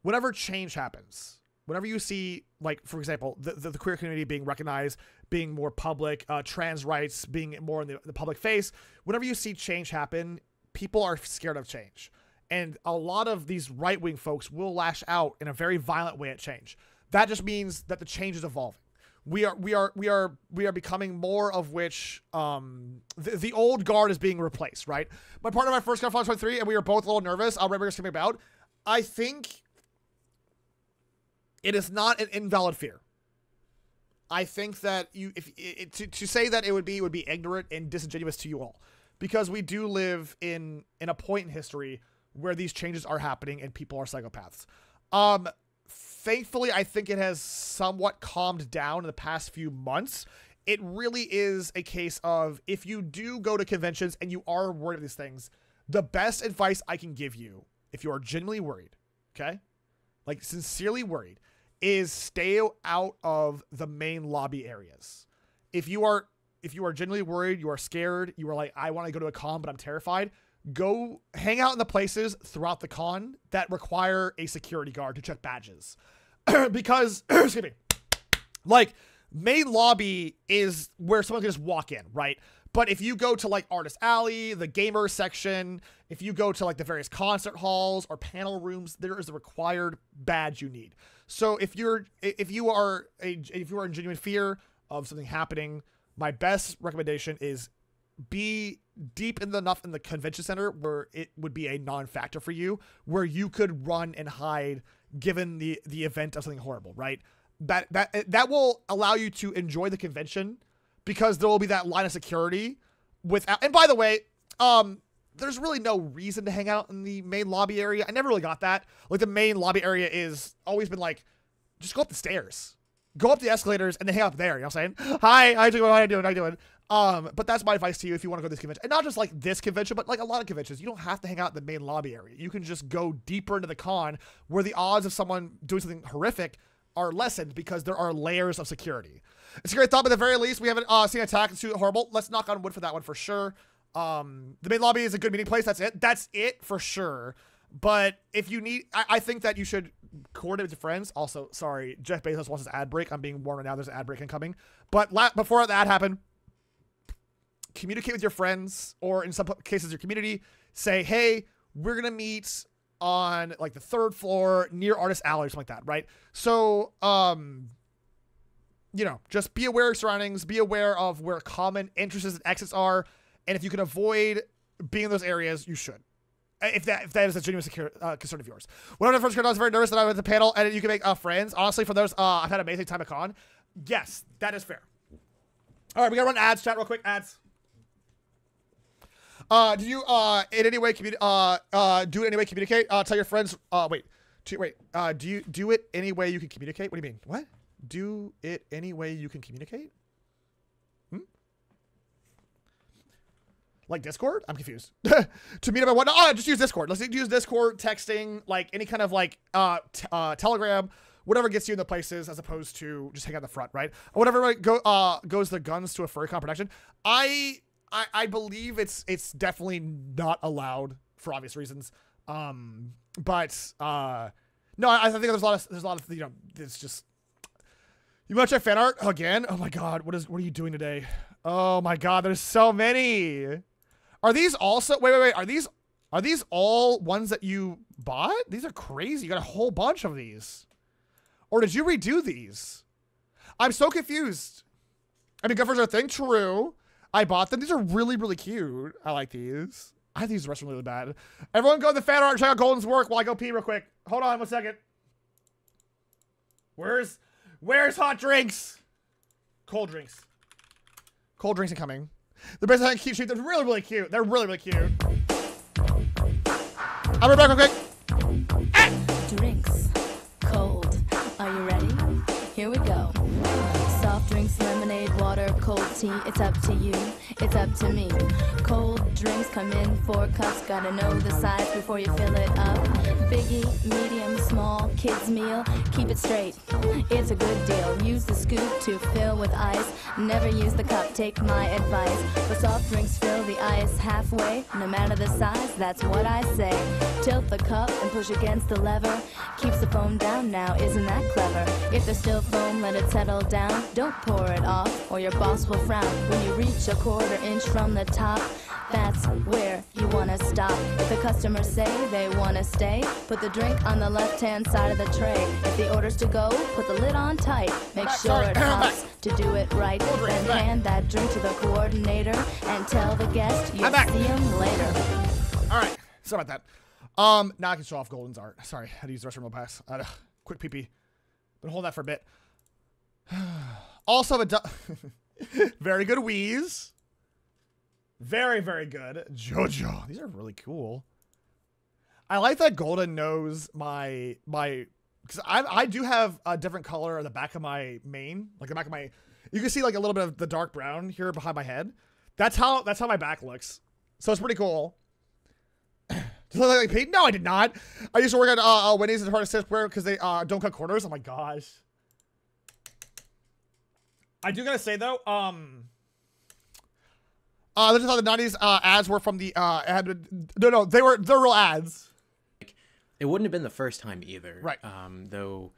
whenever change happens whenever you see like for example the, the, the queer community being recognized being more public uh, trans rights being more in the, the public face whenever you see change happen people are scared of change. And a lot of these right-wing folks will lash out in a very violent way at change. That just means that the change is evolving we are we are we are we are becoming more of which um the, the old guard is being replaced right? My partner my first got 23 and we were both a little nervous. I'll remember coming about. I think it is not an invalid fear. I think that you if it, to, to say that it would be would be ignorant and disingenuous to you all. Because we do live in in a point in history where these changes are happening and people are psychopaths. Um thankfully i think it has somewhat calmed down in the past few months. It really is a case of if you do go to conventions and you are worried of these things the best advice i can give you if you are genuinely worried okay like sincerely worried is stay out of the main lobby areas. If you are if you are genuinely worried you are scared you are like i want to go to a con but i'm terrified go hang out in the places throughout the con that require a security guard to check badges. Because excuse me like main lobby is where someone can just walk in right? But if you go to like artist alley the gamer section if you go to like the various concert halls or panel rooms there is a required badge you need. So if you're if you are a if you are in genuine fear of something happening my best recommendation is be deep enough in the convention center where it would be a non-factor for you where you could run and hide given the the event of something horrible right that that that will allow you to enjoy the convention because there will be that line of security without and by the way um there's really no reason to hang out in the main lobby area i never really got that like the main lobby area is always been like just go up the stairs go up the escalators and then hang out there. You know what I'm saying? Hi, how you doing? How you doing? How you doing? Um, but that's my advice to you if you want to go to this convention, and not just like this convention, but like a lot of conventions. You don't have to hang out in the main lobby area. You can just go deeper into the con, where the odds of someone doing something horrific are lessened because there are layers of security. It's a great thought, but at the very least, we haven't uh, seen attack. It's too horrible. Let's knock on wood for that one for sure. Um, the main lobby is a good meeting place. That's it. That's it for sure. But if you need, I, I think that you should coordinate with your friends. Also, sorry, Jeff Bezos wants his ad break. I'm being warned right now. There's an ad break incoming. But la- before that happened, communicate with your friends or in some cases your community. Say, hey, we're gonna meet on like the third floor near Artist Alley or something like that, right? So, um, you know, just be aware of surroundings. Be aware of where common entrances and exits are, and if you can avoid being in those areas, you should if that if that is a genuine secure, uh, concern of yours. One of the first I was very nervous that I went to the panel and you can make uh, friends. Honestly, for those, uh, I've had an amazing time at con. Yes, that is fair. All right, we gotta run ads. Chat real quick. Ads. Uh, do you uh in any way communi- uh uh do it any way communicate? Uh, tell your friends. Uh, wait, to, wait. Uh, do you do it any way you can communicate? What do you mean? What? Do it any way you can communicate? Hmm? Like Discord? I'm confused. to meet up at what? Oh, just use Discord. Let's use Discord, texting, like any kind of like uh, uh Telegram, whatever gets you in the places, as opposed to just hang out the front, right? Whatever go uh goes the guns to a furry con production. I I I believe it's it's definitely not allowed for obvious reasons. Um, but uh, no, I, I think there's a lot of there's a lot of you know it's just. You want to check fan art again? Oh my god, what is what are you doing today? Oh my god, there's so many. Are these also wait wait wait? Are these are these all ones that you bought? These are crazy. You got a whole bunch of these. Or did you redo these? I'm so confused. I mean, are a thing. True. I bought them. These are really, really cute. I like these. I think these the are really bad. Everyone go to the fan art check out Golden's work while I go pee real quick. Hold on one second. Where's where's hot drinks? Cold drinks. Cold drinks incoming. They're basically like cute sheep. They're really, really cute. They're really, really cute. I'll be back real quick. Drinks. Cold. Are you ready? Here we go. Cold tea. It's up to you. It's up to me. Cold drinks come in four cups. Gotta know the size before you fill it up. Biggie, medium, small, kids meal. Keep it straight. It's a good deal. Use the scoop to fill with ice. Never use the cup. Take my advice. For soft drinks, fill the ice halfway. No matter the size, that's what I say. Tilt the cup and push against the lever. Keeps the foam down now. Isn't that clever? If there's still foam, let it settle down. Don't pour it off, or your boss will frown. When you reach a quarter inch from the top, that's where you wanna stop. If the customers say they wanna stay, put the drink on the left hand side of the tray. If the order's to go, put the lid on tight. Make Back, sure it pops to do it right. Then hand that drink to the coordinator and tell the guest you'll I'm back. see him later. All right. Sorry about that. Um, now I can show off Golden's art. Sorry, I had to use the restroom real fast. Uh, quick pee pee. Been holding that for a bit. also, a very good wheeze. Very, very good. Jojo. These are really cool. I like that Golden knows my my because I I do have a different color on the back of my mane, like the back of my. You can see like a little bit of the dark brown here behind my head. That's how that's how my back looks. So it's pretty cool. It look like Pete? No, I did not. I used to work at uh, uh, Wendy's in Heart of Square because they uh, don't cut corners. Oh my gosh. I do gotta say though, um, uh, this is how the '90s uh, ads were from the uh, ad. No, no, they were they're real ads. It wouldn't have been the first time either. Right. Um, though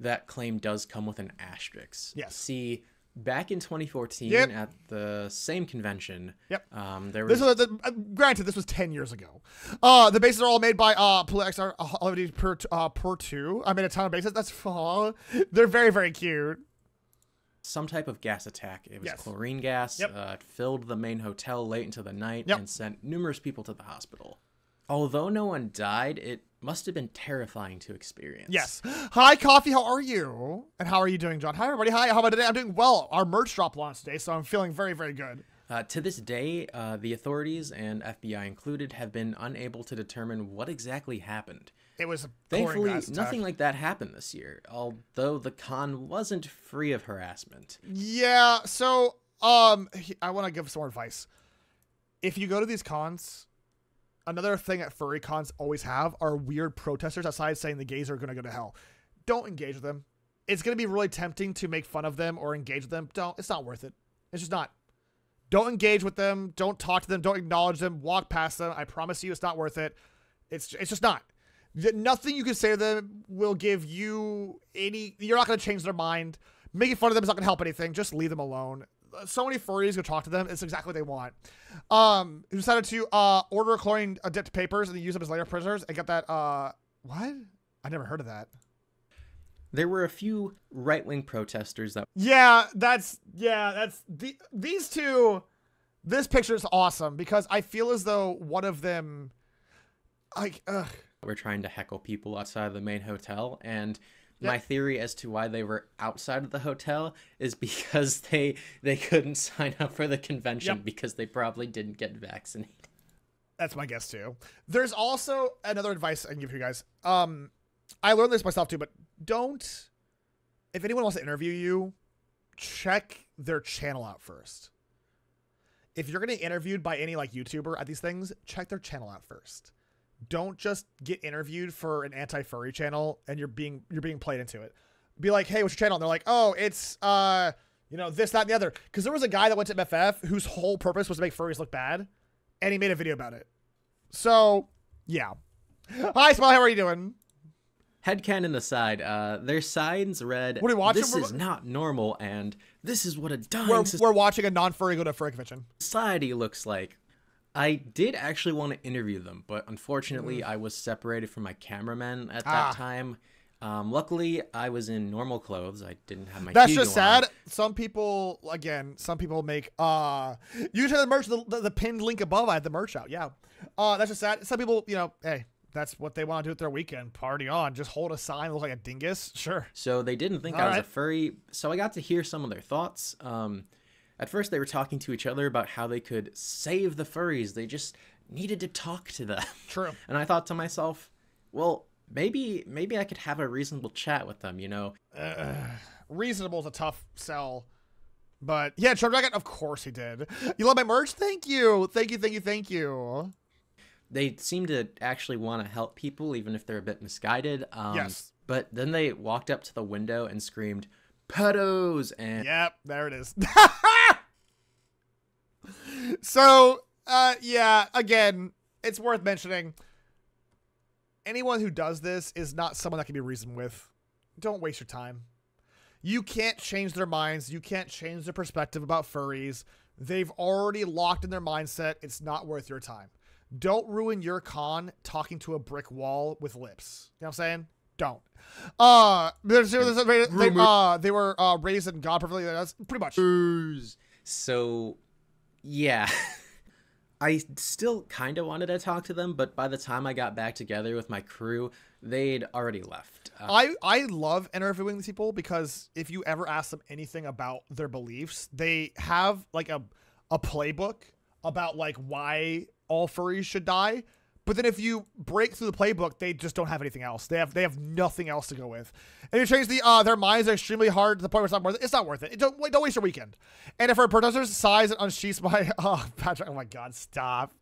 that claim does come with an asterisk. Yes. See, back in 2014 Yep. at the same convention, Yep. um, there This was was the, uh, granted. This was ten years ago. Uh, the bases are all made by uh, Polexar uh, per, uh, per two. I made a ton of bases. That's fun. They're very very cute. Some type of gas attack. It was Yes. chlorine gas. Yep. Uh, filled the main hotel late into the night Yep. and sent numerous people to the hospital. Although no one died, it must have been terrifying to experience. Yes. Hi, Coffee. How are you? And how are you doing, John? Hi, everybody. Hi. How about today? I'm doing well. Our merch drop launched today, so I'm feeling very, very good. Uh, to this day, uh, the authorities and FBI included have been unable to determine what exactly happened. It was a Thankfully, chlorine gas attack. nothing like that happened this year, although the con wasn't free of harassment. Yeah. So, um, I want to give some more advice. If you go to these cons, another thing that furry cons always have are weird protesters outside saying the gays are going to go to hell. Don't engage with them. It's going to be really tempting to make fun of them or engage with them. Don't. It's not worth it. It's just not. Don't engage with them. Don't talk to them. Don't acknowledge them. Walk past them. I promise you, it's not worth it. It's it's just not. Th- Nothing you can say to them will give you any. You're not going to change their mind. Making fun of them is not going to help anything. Just leave them alone. So many furries go talk to them. It's exactly what they want. Um, who decided to uh order chlorine uh, dipped papers and then use them as later prisoners and get that. Uh, what? I never heard of that. There were a few right wing protesters that Yeah, that's yeah, that's the these two. This picture is awesome because I feel as though one of them, like, ugh. Were trying to heckle people outside of the main hotel, and my theory as to why they were outside of the hotel is because they they couldn't sign up for the convention Yep. because they probably didn't get vaccinated. That's my guess too. There's also another advice I can give you guys. Um, I learned this myself too, but don't. If anyone wants to interview you, check their channel out first. If you're getting interviewed by any like YouTuber at these things, check their channel out first. Don't just get interviewed for an anti-furry channel and you're being you're being played into it. Be like, hey, what's your channel? And they're like, oh, it's uh, you know, this, that, and the other. Because there was a guy that went to MFF whose whole purpose was to make furries look bad, and he made a video about it. So, yeah. Hi, Smile. How are you doing? Headcanon aside, uh, their signs read, What are you watching? This We're- is not normal, and this is what a dying We're, we're watching a non-furry go to a furry convention. society looks like. I did actually want to interview them, but unfortunately, Mm. I was separated from my cameraman at Ah. that time. Um, luckily, I was in normal clothes. I didn't have my. That's Hugo just sad. Some people, again, some people make uh, you check the merch, the, the, the pinned link above. I had the merch out. Yeah, uh, that's just sad. Some people, you know, hey, that's what they want to do with their weekend. Party on. Just hold a sign, look like a dingus. Sure. So they didn't think I was a furry. So I got to hear some of their thoughts. Um, At first, they were talking to each other about how they could save the furries. They just needed to talk to them. True. And I thought to myself, well, maybe maybe I could have a reasonable chat with them, you know? Uh, reasonable is a tough sell. But yeah, Trump Dragon, of course he did. You love my merch? Thank you. Thank you, thank you, thank you. They seem to actually want to help people, even if they're a bit misguided. Um, Yes. But then they walked up to the window and screamed, pedos! And Yep, there it is. so, uh, yeah, again, it's worth mentioning. Anyone who does this is not someone that can be reasoned with. Don't waste your time. You can't change their minds. You can't change their perspective about furries. They've already locked in their mindset. It's not worth your time. Don't ruin your con talking to a brick wall with lips. You know what I'm saying? Don't. Uh, there's, there's, there's, they, uh, they were uh, raised in God perfectly. That's pretty much. So, yeah. I still kind of wanted to talk to them, but by the time I got back together with my crew, they'd already left. Uh, I, I love interviewing these people because if you ever ask them anything about their beliefs, they have like a a playbook about like why all furries should die. But then if you break through the playbook, they just don't have anything else. They have they have nothing else to go with. And you change the uh their minds are extremely hard to the point where it's not worth it. It's not worth it. it don't don't waste your weekend. And if our producer's size and unsheaths my oh Patrick, oh my god, stop.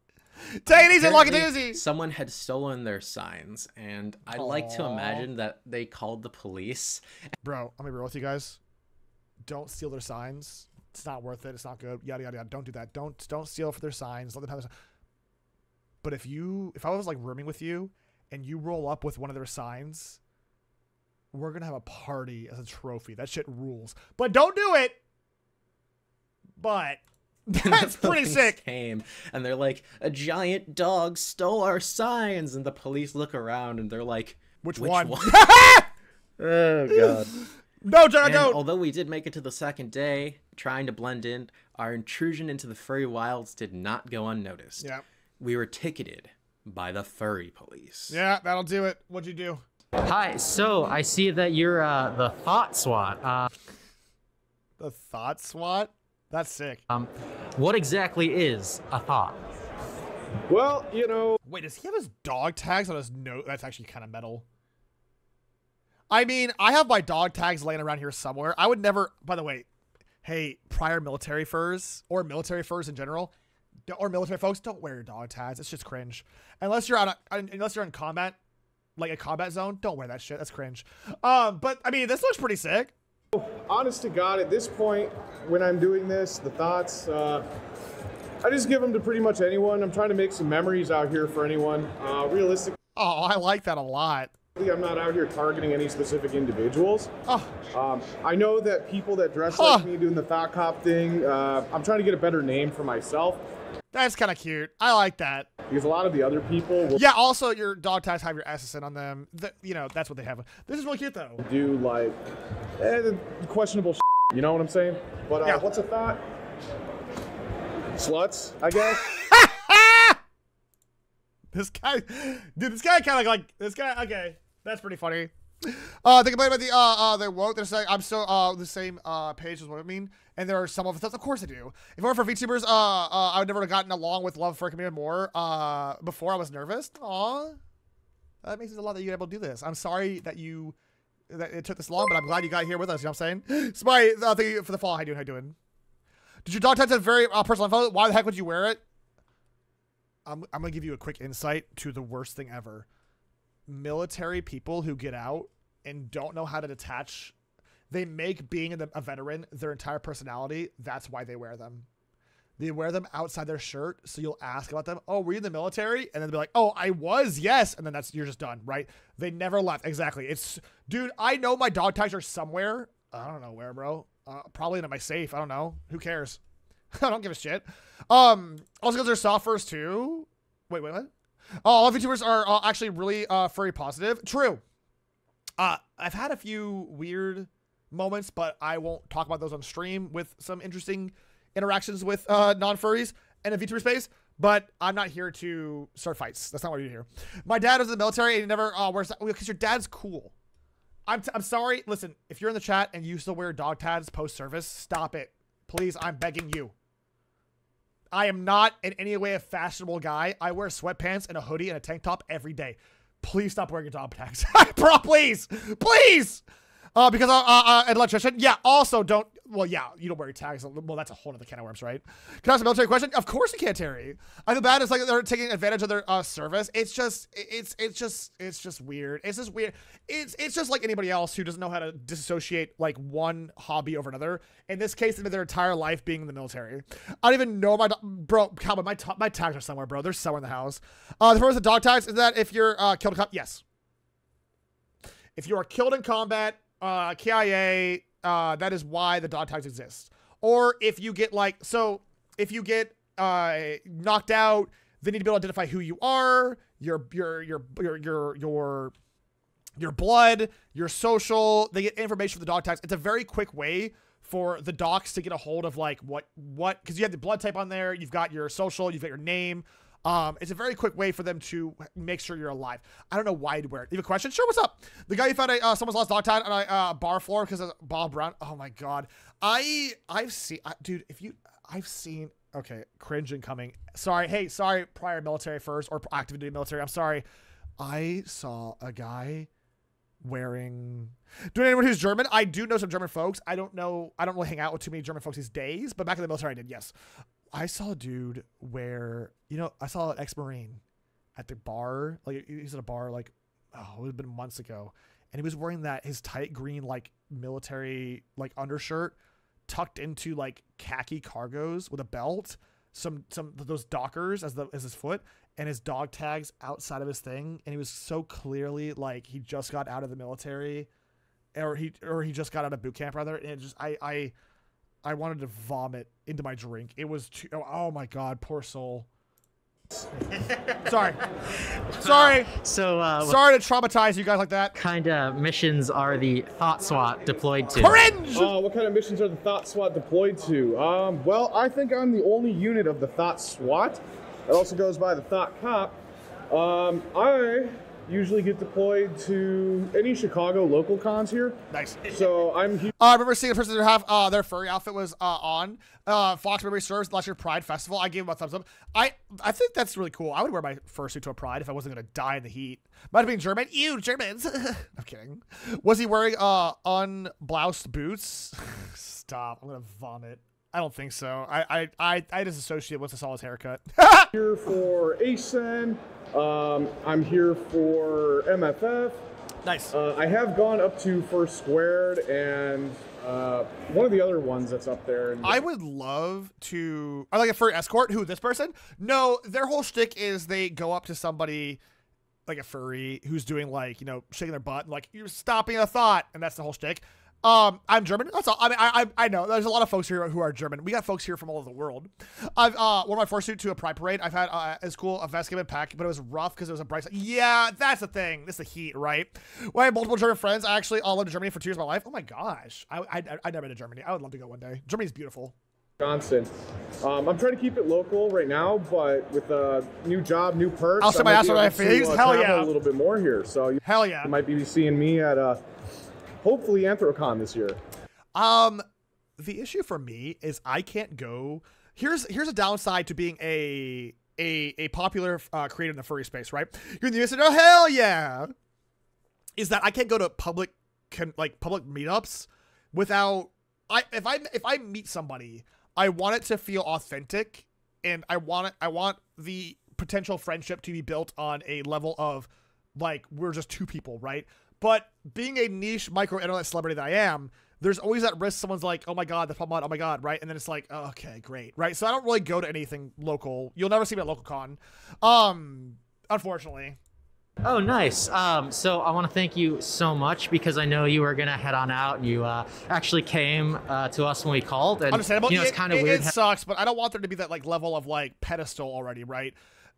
Take it easy, lock it easy. Someone had stolen their signs, and I'd like to imagine that they called the police. Bro, I'm gonna be real with you guys. Don't steal their signs. It's not worth it. It's not good. Yada yada yada. Don't do that. Don't don't steal for their signs. Let them have their. si- But if you, if I was like rooming with you, and you roll up with one of their signs, we're gonna have a party as a trophy. That shit rules. But don't do it. But that's pretty sick. Came and they're like, a giant dog stole our signs, and the police look around and they're like, Which one?" oh god. No, John, And don't. although we did make it to the second day, trying to blend in, our intrusion into the furry wilds did not go unnoticed. Yeah. We were ticketed by the furry police. Yeah, that'll do it. What'd you do? Hi, so I see that you're uh, the Thought SWAT. Uh, The thought SWAT. That's sick. um, what exactly is a thought? Well, you know. Wait, does he have his dog tags on his note? That's actually kind of metal. I mean, I have my dog tags laying around here somewhere. I would never, by the way, hey, prior military furs or military furs in general, d- or military folks, don't wear your dog tags. It's just cringe. Unless you're on a, unless you're in combat, like a combat zone, don't wear that shit. That's cringe. Um, but I mean, this looks pretty sick. Honest to God, at this point, when I'm doing this, the thoughts, uh, I just give them to pretty much anyone. I'm trying to make some memories out here for anyone. Uh, realistically, Oh, I like that a lot. I'm not out here targeting any specific individuals. Oh. Um, I know that people that dress Huh. like me doing the thought cop thing, uh, I'm trying to get a better name for myself That's kind of cute. I like that. because a lot of the other people will Yeah. Also, your dog tags have your SSN on them. Th- you know, that's what they have. This is really cute though. do like eh, questionable. You know what I'm saying? But uh, Yeah. what's a thought? Sluts, I guess. This guy, dude, this guy kind of like this guy. Okay, that's pretty funny. Uh, they complain about the uh, uh, they won't. They're saying I'm still uh the same uh page as what I mean, and there are some of us. Of course I do. If it weren't for VTubers, uh, uh, I would never have gotten along with love for community more. Uh, before I was nervous. Aw, that makes it a lot that you're able to do this. I'm sorry that you that it took this long, but I'm glad you got here with us. You know what I'm saying? Somebody, uh, thank you for the follow. How you doing? How you doing? Did your dog tags have very uh, personal info? Why the heck would you wear it? I'm, I'm gonna give you a quick insight to the worst thing ever. Military people who get out and don't know how to detach, they make being a, veteran their entire personality. That's why they wear them. They wear them outside their shirt, so you'll ask about them. Oh, were you in the military? And then they'll be like, "Oh, I was, yes." And then that's you're just done, right? They never left. Exactly. It's, dude. I know my dog tags are somewhere. I don't know where, bro. Uh, probably in my safe. I don't know. Who cares? I don't give a shit. Um, also because they're soft furs too. Wait, wait, what? Oh, all of YouTubers are uh, actually really uh, furry positive. True. Uh, I've had a few weird moments, but I won't talk about those on stream with some interesting interactions with uh, non-furries and in VTuber space. But I'm not here to start fights. That's not what we're here. My dad was in the military and he never uh, wears because your dad's cool. I'm, t- I'm sorry. Listen, if you're in the chat and you still wear dog tags post service, stop it. Please, I'm begging you. I am not in any way a fashionable guy. I wear sweatpants and a hoodie and a tank top every day. Please stop wearing your dog tags. Bro, please. Please. Uh, because uh, uh, uh, an electrician. Yeah. Also, don't. Well, yeah, you don't wear your tags. Well, that's a whole other can of worms, right? Can I ask a military question? Of course you can't, Terry. I feel bad. It's like they're taking advantage of their uh, service. It's just, it's, it's just, it's just weird. It's just weird. It's, it's just like anybody else who doesn't know how to disassociate like one hobby over another. In this case, their entire life being in the military. I don't even know my bro. Calvin, my my tags are somewhere, bro. They're somewhere in the house. Uh, the first the dog tags is that if you're uh, killed yes. If you are killed in combat, uh, KIA, uh, that is why the dog tags exist. Or if you get like, so if you get uh, knocked out, they need to be able to identify who you are, your your your your your your your blood, your social. They get information from the dog tags. It's a very quick way for the docs to get a hold of like what what because you have the blood type on there, you've got your social, you've got your name. Um, it's a very quick way for them to make sure you're alive. I don't know why you'd wear it. Have a question? Sure. What's up? The guy who found a, uh, someone's lost dog tag on a uh, bar floor because of Bob Brown. Oh my god. I I've seen I, dude. If you I've seen okay cringe incoming. Sorry. Hey, sorry. Prior military first or active duty military. I'm sorry. I saw a guy wearing. Do you know anyone who's German? I do know some German folks. I don't know. I don't really hang out with too many German folks these days, but back in the military, I did. Yes, I saw a dude where You know, I saw an ex-marine at the bar. Like he's at a bar. Like oh, it would have been months ago, and he was wearing that his tight green like military like undershirt tucked into like khaki cargos with a belt some some those dockers as the as his foot and his dog tags outside of his thing and he was so clearly like he just got out of the military or he or he just got out of boot camp rather and just I I I wanted to vomit into my drink. It was too, oh, oh my god, poor soul. Sorry. Sorry. So, uh, Sorry to traumatize you guys like that. kind of missions are the Thought SWAT deployed to? Cringe! Uh, what kind of missions are the Thought SWAT deployed to? Um, well, I think I'm the only unit of the Thought SWAT. It also goes by the Thought Cop. Um, I usually get deployed to any Chicago local cons here. Nice. So I'm here. Uh, I remember seeing a person who have uh, their furry outfit was uh, on uh, Fox Memory Serves last year Pride Festival. I gave him a thumbs up. I I think that's really cool. I would wear my fursuit to a Pride if I wasn't gonna die in the heat. Might have been German. Ew, Germans. I'm kidding. Was he wearing uh unbloused boots? Stop. I'm gonna vomit. I don't think so. I I I, I disassociate once I saw his haircut. here for ASEN. Um, I'm here for MFF. Nice. Uh, I have gone up to First Squared and uh, one of the other ones that's up there. I would love to. Or like a furry escort. Who? This person? No, their whole shtick is they go up to somebody like a furry who's doing like you know shaking their butt and like you're stopping a thought, and that's the whole shtick. Um, I'm German. That's all. I mean, I, I I know there's a lot of folks here who are German. We got folks here from all over the world. I've uh, wore my fursuit to a pride parade. I've had uh, it's cool a vest came in pack, but it was rough because it was a bright. Yeah, that's the thing. This is the heat, right? When I have multiple German friends, I actually all lived in Germany for two years of my life. Oh my gosh, I I I never been to Germany. I would love to go one day. Germany's beautiful. Wisconsin. Um, I'm trying to keep it local right now, but with a new job, new perks, I'll set my ass on my face. uh, Hell yeah. a little bit more here. So Hell yeah. you might be seeing me at uh, hopefully Anthrocon this year. Um, the issue for me is I can't go. Here's here's a downside to being a a a popular uh, creator in the furry space, right? You're in the US, oh hell yeah, is that I can't go to public con- like public meetups without I if I if I meet somebody, I want it to feel authentic, and I want it I want the potential friendship to be built on a level of like we're just two people, right? But being a niche micro internet celebrity that I am, there's always that risk someone's like, oh my god, the Pokemon, oh my god, right? And then it's like, oh, okay, great, right? So I don't really go to anything local. You'll never see me at local con, um, unfortunately. Oh, nice. Um, so I want to thank you so much because I know you were gonna head on out and you uh, actually came uh, to us when we called. And Understandable. you know, it's kind of it- weird. It sucks, but I don't want there to be that like level of like pedestal already, right?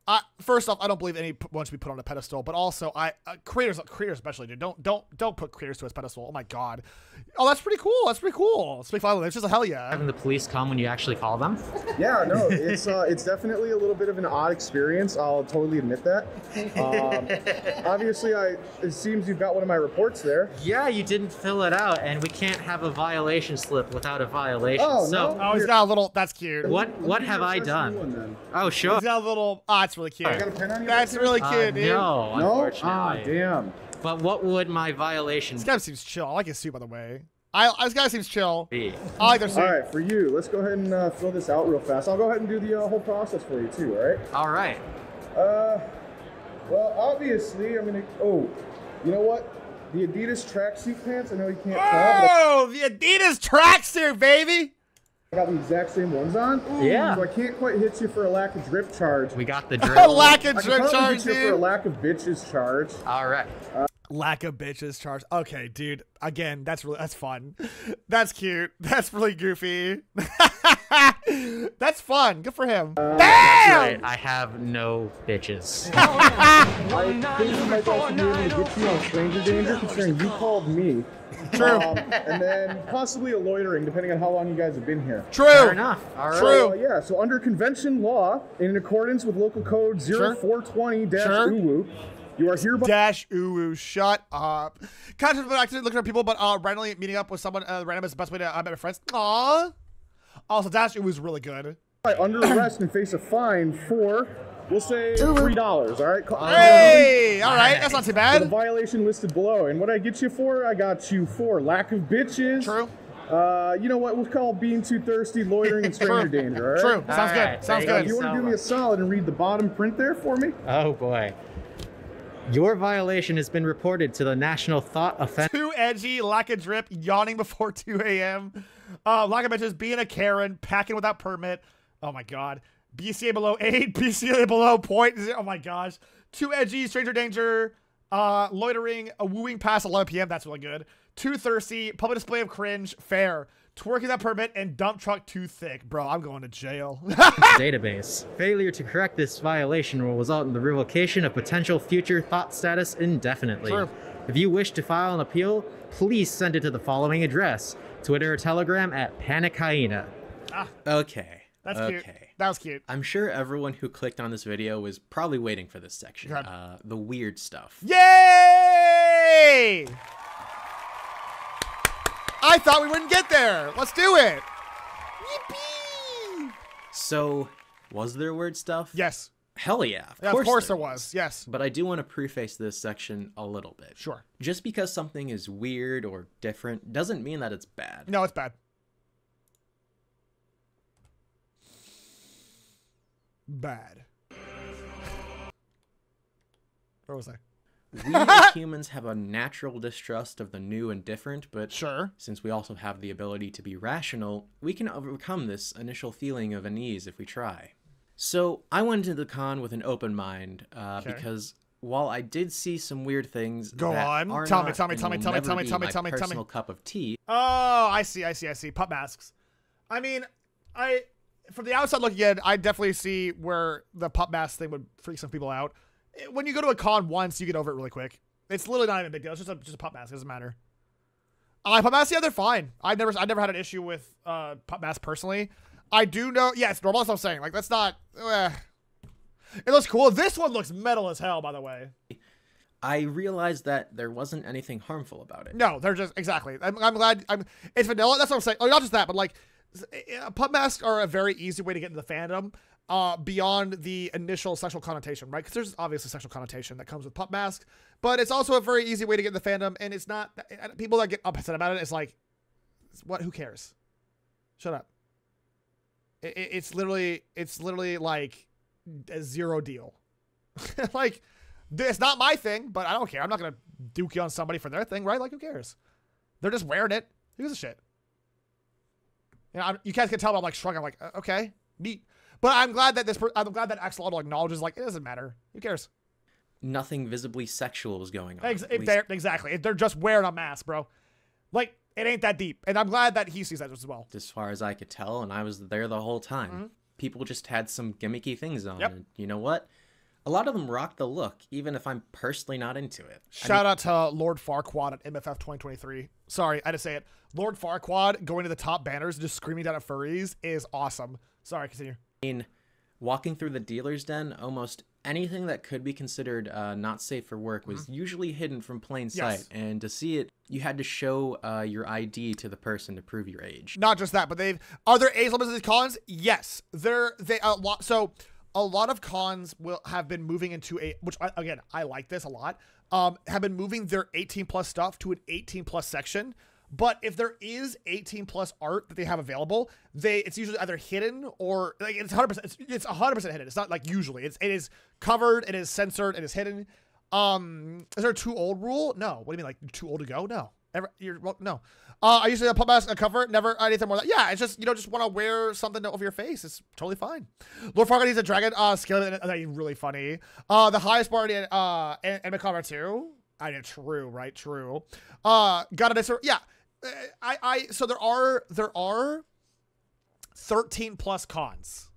I, first off, I don't believe anyone should be put on a pedestal, but also, I uh, creators, creators especially, dude, don't don't don't put creators to a pedestal. Oh my god, oh that's pretty cool. That's pretty cool. Speak violence, just a hell yeah. Having the police come when you actually call them. Yeah, no, it's uh, it's definitely a little bit of an odd experience. I'll totally admit that. Um, obviously, I it seems you've got one of my reports there. Yeah, you didn't fill it out, and we can't have a violation slip without a violation. Oh, so, no. Oh, he's got a little. That's cute. what what have I done? Oh, sure. He's got a little. Ah, it's really cute. You got a pen on you? That's really Uh, cute, dude. no, No? unfortunately. Ah, damn. But what would my violation This guy seems chill. I like his suit, by the way. I this guy seems chill. be? I like their suit. All right, for you, let's go ahead and uh, fill this out real fast. I'll go ahead and do the uh, whole process for you too. All right. All right. Uh, well, obviously, I'm gonna. Oh, you know what? The Adidas tracksuit pants. I know you can't tell, Oh, the Adidas tracksuit, baby. But I got the exact same ones on. Yeah. So I can't quite hit you for a lack of drip charge. We got the A lack of I can drip charge, hit you for a lack of bitches charge. All right. Uh, lack of bitches charge. Okay, dude. Again, that's really that's fun. That's cute. That's really goofy. that's fun. Good for him. Bam! Right. I have no bitches. I think we might also be able to get you on stranger danger, considering you called me. True. Um, and then possibly a loitering, depending on how long you guys have been here. True. Fair enough. All right. True. Uh, yeah, so under convention law, in accordance with local code Sure. 0420 Sure. UWU, you are hereby. Dash ooh, shut up. Kind of accidentally looking at people, but uh, randomly meeting up with someone uh, random is the best way to uh, meet my friends. Aww. Also, Dash ooh is really good. under arrest and face a fine for, we'll say, three dollars. All right. Call- Hey, all right, that's not too For the bad. violation listed below, and what I get you for, I got you for lack of bitches. True. Uh, you know what? We'll call being too thirsty, loitering, and stranger danger. All right. True. Sounds All good. right, Sounds thank good. do you want to so do me a solid and read the bottom print there for me? Oh boy. Your violation has been reported to the National Thought Offense. Too edgy, lack of drip, yawning before 2 a.m. Uh, lack of bitches, being a Karen, packing without permit. Oh my god. BCA below 8, BCA below point. Oh my gosh. Too edgy, stranger danger, uh, loitering, a wooing past 11 p.m. That's really good. Too thirsty, public display of cringe, fair. Twerking without permit, and dump truck too thick. Bro, I'm going to jail. database. Failure to correct this violation will result in the revocation of potential future thought status indefinitely. True. If you wish to file an appeal, please send it to the following address Twitter or Telegram at Panic Hyena. Ah. Okay. That's okay. cute. That was cute. I'm sure everyone who clicked on this video was probably waiting for this section. Uh, the weird stuff. Yay! I thought we wouldn't get there. Let's do it. Yippee! So, was there weird stuff? Yes. Hell yeah. Of Yeah, course, of course there was. Yes. But I do want to preface this section a little bit. Sure. Just because something is weird or different doesn't mean that it's bad. No, it's bad. Bad. Where was I? we as humans have a natural distrust of the new and different, but Sure. since we also have the ability to be rational, we can overcome this initial feeling of unease if we try. So I went into the con with an open mind uh, Okay. because while I did see some weird things, Go that on. are Tell me, tell me, tell me, tell me, tell me, tell me, tell me, tell me. personal cup of tea. Oh, I see, I see, I see. Pup masks. I mean, I from the outside looking in, I definitely see where the pup mask thing would freak some people out. Eh, When you go to a con once, you get over it really quick. It's literally not even a big deal. It's just a just a pup mask. It doesn't matter. Uh, pup masks, yeah, they're fine. I've never I've never had an issue with uh pup masks personally. I do know, yeah, it's normal. That's what I'm saying. Like that's not. eh. It looks cool. This one looks metal as hell, by the way. I realized that there wasn't anything harmful about it. No, they're just exactly. I'm, I'm glad. I'm. It's vanilla. That's what I'm saying. Oh, not just that, but like, uh, pup masks are a very easy way to get into the fandom. Uh, beyond the initial sexual connotation, right? Because there's obviously sexual connotation that comes with pup masks, but it's also a very easy way to get in the fandom. And it's not uh, people that get upset about it. It's like, what? Who cares? Shut up. It, it- it's literally, it's literally like a zero deal. like, it's not my thing, but I don't care. I'm not gonna duke you on somebody for their thing, right? Like, who cares? They're just wearing it. Who gives a shit? You, know, I'm, you guys can tell I'm like shrugging. I'm like, uh, okay, neat. But I'm glad that this. Per- I'm glad that Axolotl acknowledges like it doesn't matter. Who cares? Nothing visibly sexual is going on. Ex- at if least- they're, exactly. They're just wearing a mask, bro. Like it ain't that deep, and I'm glad that he sees that as well. as far as I could tell, and I was there the whole time. Mhm. People just had some gimmicky things on. Yep. and you know what? A lot of them rock the look, even if I'm personally not into it. I Shout out to Lord Farquaad at MFF 2023. Sorry, I had to say it. Lord Farquaad going to the top banners and just screaming down at furries is awesome. Sorry, continue. I mean, walking through the dealer's den, almost anything that could be considered uh, not safe for work was usually hidden from plain sight. Yes. And to see it, you had to show uh, your ID to the person to prove your age. Not just that, but they've are there age limits of these cons? Yes, there they a lot. So a lot of cons will have been moving into a which I, again I like this a lot. Um, have been moving their 18 plus stuff to an 18 plus section. But if there is 18 plus art that they have available, they it's usually either hidden or like it's 100 percent it's, it's 100 percent hidden. It's not like usually it's it is covered, it is censored, it is hidden. Um, is there a too old rule? No. What do you mean like too old to go? No. Ever, you're well, no. Uh, I usually put mask a cover, never anything more. Than, yeah, it's just you know just want to wear something over your face. It's totally fine. Lord Farquaad needs a dragon uh skeleton. That's really funny. Uh, the highest bar in uh in cover too. I mean, true, right? True. Uh, got a. Yeah, I I so there are there are thirteen plus cons.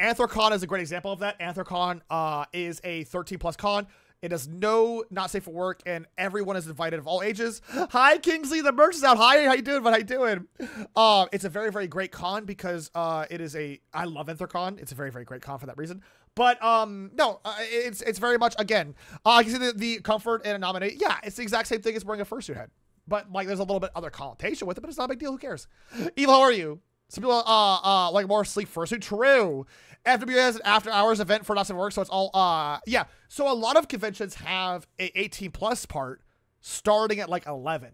Anthrocon is a great example of that. Anthrocon uh, is a 13 plus con. It is no not safe for work, and everyone is invited of all ages. Hi, Kingsley. The merch is out. Hi, how you doing? What how you doing? Uh, it's a very very great con because uh, it is a I love Anthrocon. It's a very very great con for that reason. But um, no, uh, it's it's very much again. Uh, I can see the, the comfort and a nominate. Yeah, it's the exact same thing as wearing a fursuit head. But like, there's a little bit other connotation with it, but it's not a big deal. Who cares? Evil, how are you? Some people uh uh like more sleek fursuit. True. FW has an after hours event for not safe work, so it's all uh yeah. So a lot of conventions have a 18 plus part starting at like 11.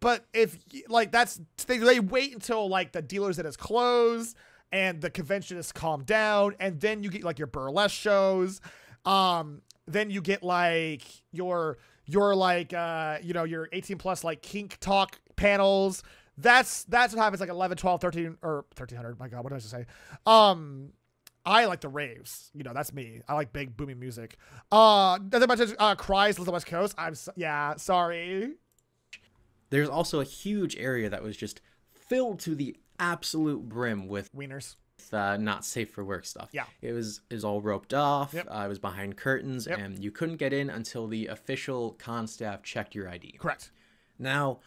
But if like that's they, they wait until like the dealers that is closed and the convention is calmed down, and then you get like your burlesque shows. Um, then you get like your your like uh you know your 18 plus like kink talk panels. That's that's what happens like 11, 12, 13 or 1300. My God, what did I just say? Um, I like the raves. You know, that's me. I like big booming music. Uh, nothing much uh, cries lives on the West Coast. I'm so, yeah, sorry. There's also a huge area that was just filled to the absolute brim with wieners. Uh, not safe for work stuff. Yeah. It was it was all roped off. Yep. Uh, it was behind curtains, Yep. and you couldn't get in until the official con staff checked your ID. Correct. Now,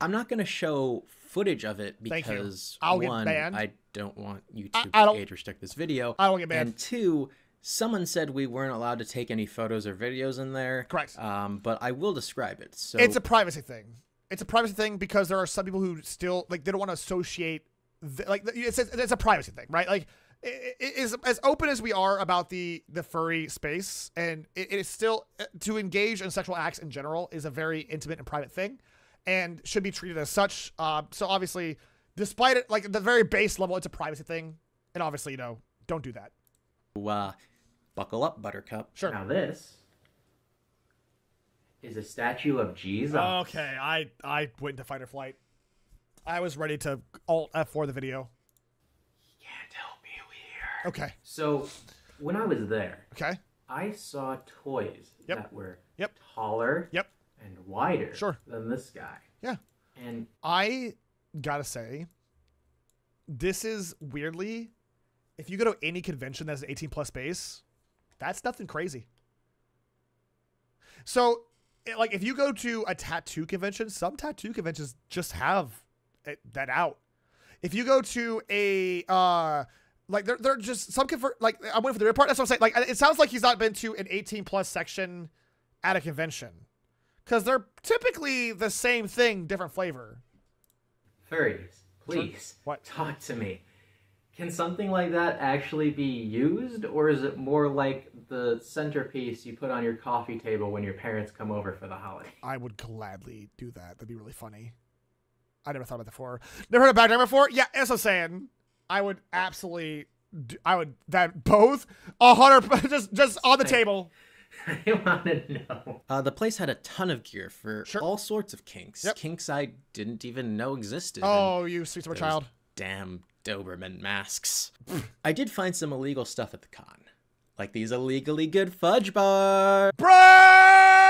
I'm not going to show footage of it because one. I don't want YouTube I don't- to age restrict this video. I don't get banned. And two, someone said we weren't allowed to take any photos or videos in there. Correct. Um, but I will describe it. So it's a privacy thing. It's a privacy thing because there are some people who still like they don't want to associate. The, like it's a, it's a privacy thing, right? Like it, it is as open as we are about the the furry space, and it, it is still uh, to engage in sexual acts in general is a very intimate and private thing, and should be treated as such. Uh, so obviously, despite it, like at the very base level, it's a privacy thing, and obviously, you know, don't do that. uh, buckle up, Buttercup. Sure. Now this is a statue of Jesus. Okay, I I went into fight or flight. I was ready to alt F4 the video. You can't help me here. Okay. So when I was there, Okay. I saw toys Yep. that were Yep. taller Yep. and wider Sure. than this guy. Yeah. And I gotta say, this is weirdly, if you go to any convention that's an 18 plus base, that's nothing crazy. So, like, if you go to a tattoo convention, some tattoo conventions just have that out. If you go to a, uh, like they're they're just some convert like I'm waiting for the real part. That's what I'm saying. Like it sounds like he's not been to an 18 plus section at a convention because they're typically the same thing, different flavor. furries, please What? talk to me. Can something like that actually be used, or is it more like the centerpiece you put on your coffee table when your parents come over for the holiday? I would gladly do that. That'd be really funny. I never thought about that before. Never heard of background before. Yeah, as I'm saying, I would absolutely. Do, I would that both a hundred just just on the table. I want to know. Uh, the place had a ton of gear for all sorts of kinks. Yep. Kinks I didn't even know existed. and Oh, you sweet summer those child. Damn Doberman masks. I did find some illegal stuff at the con. Like these illegally good fudge bars. Bro!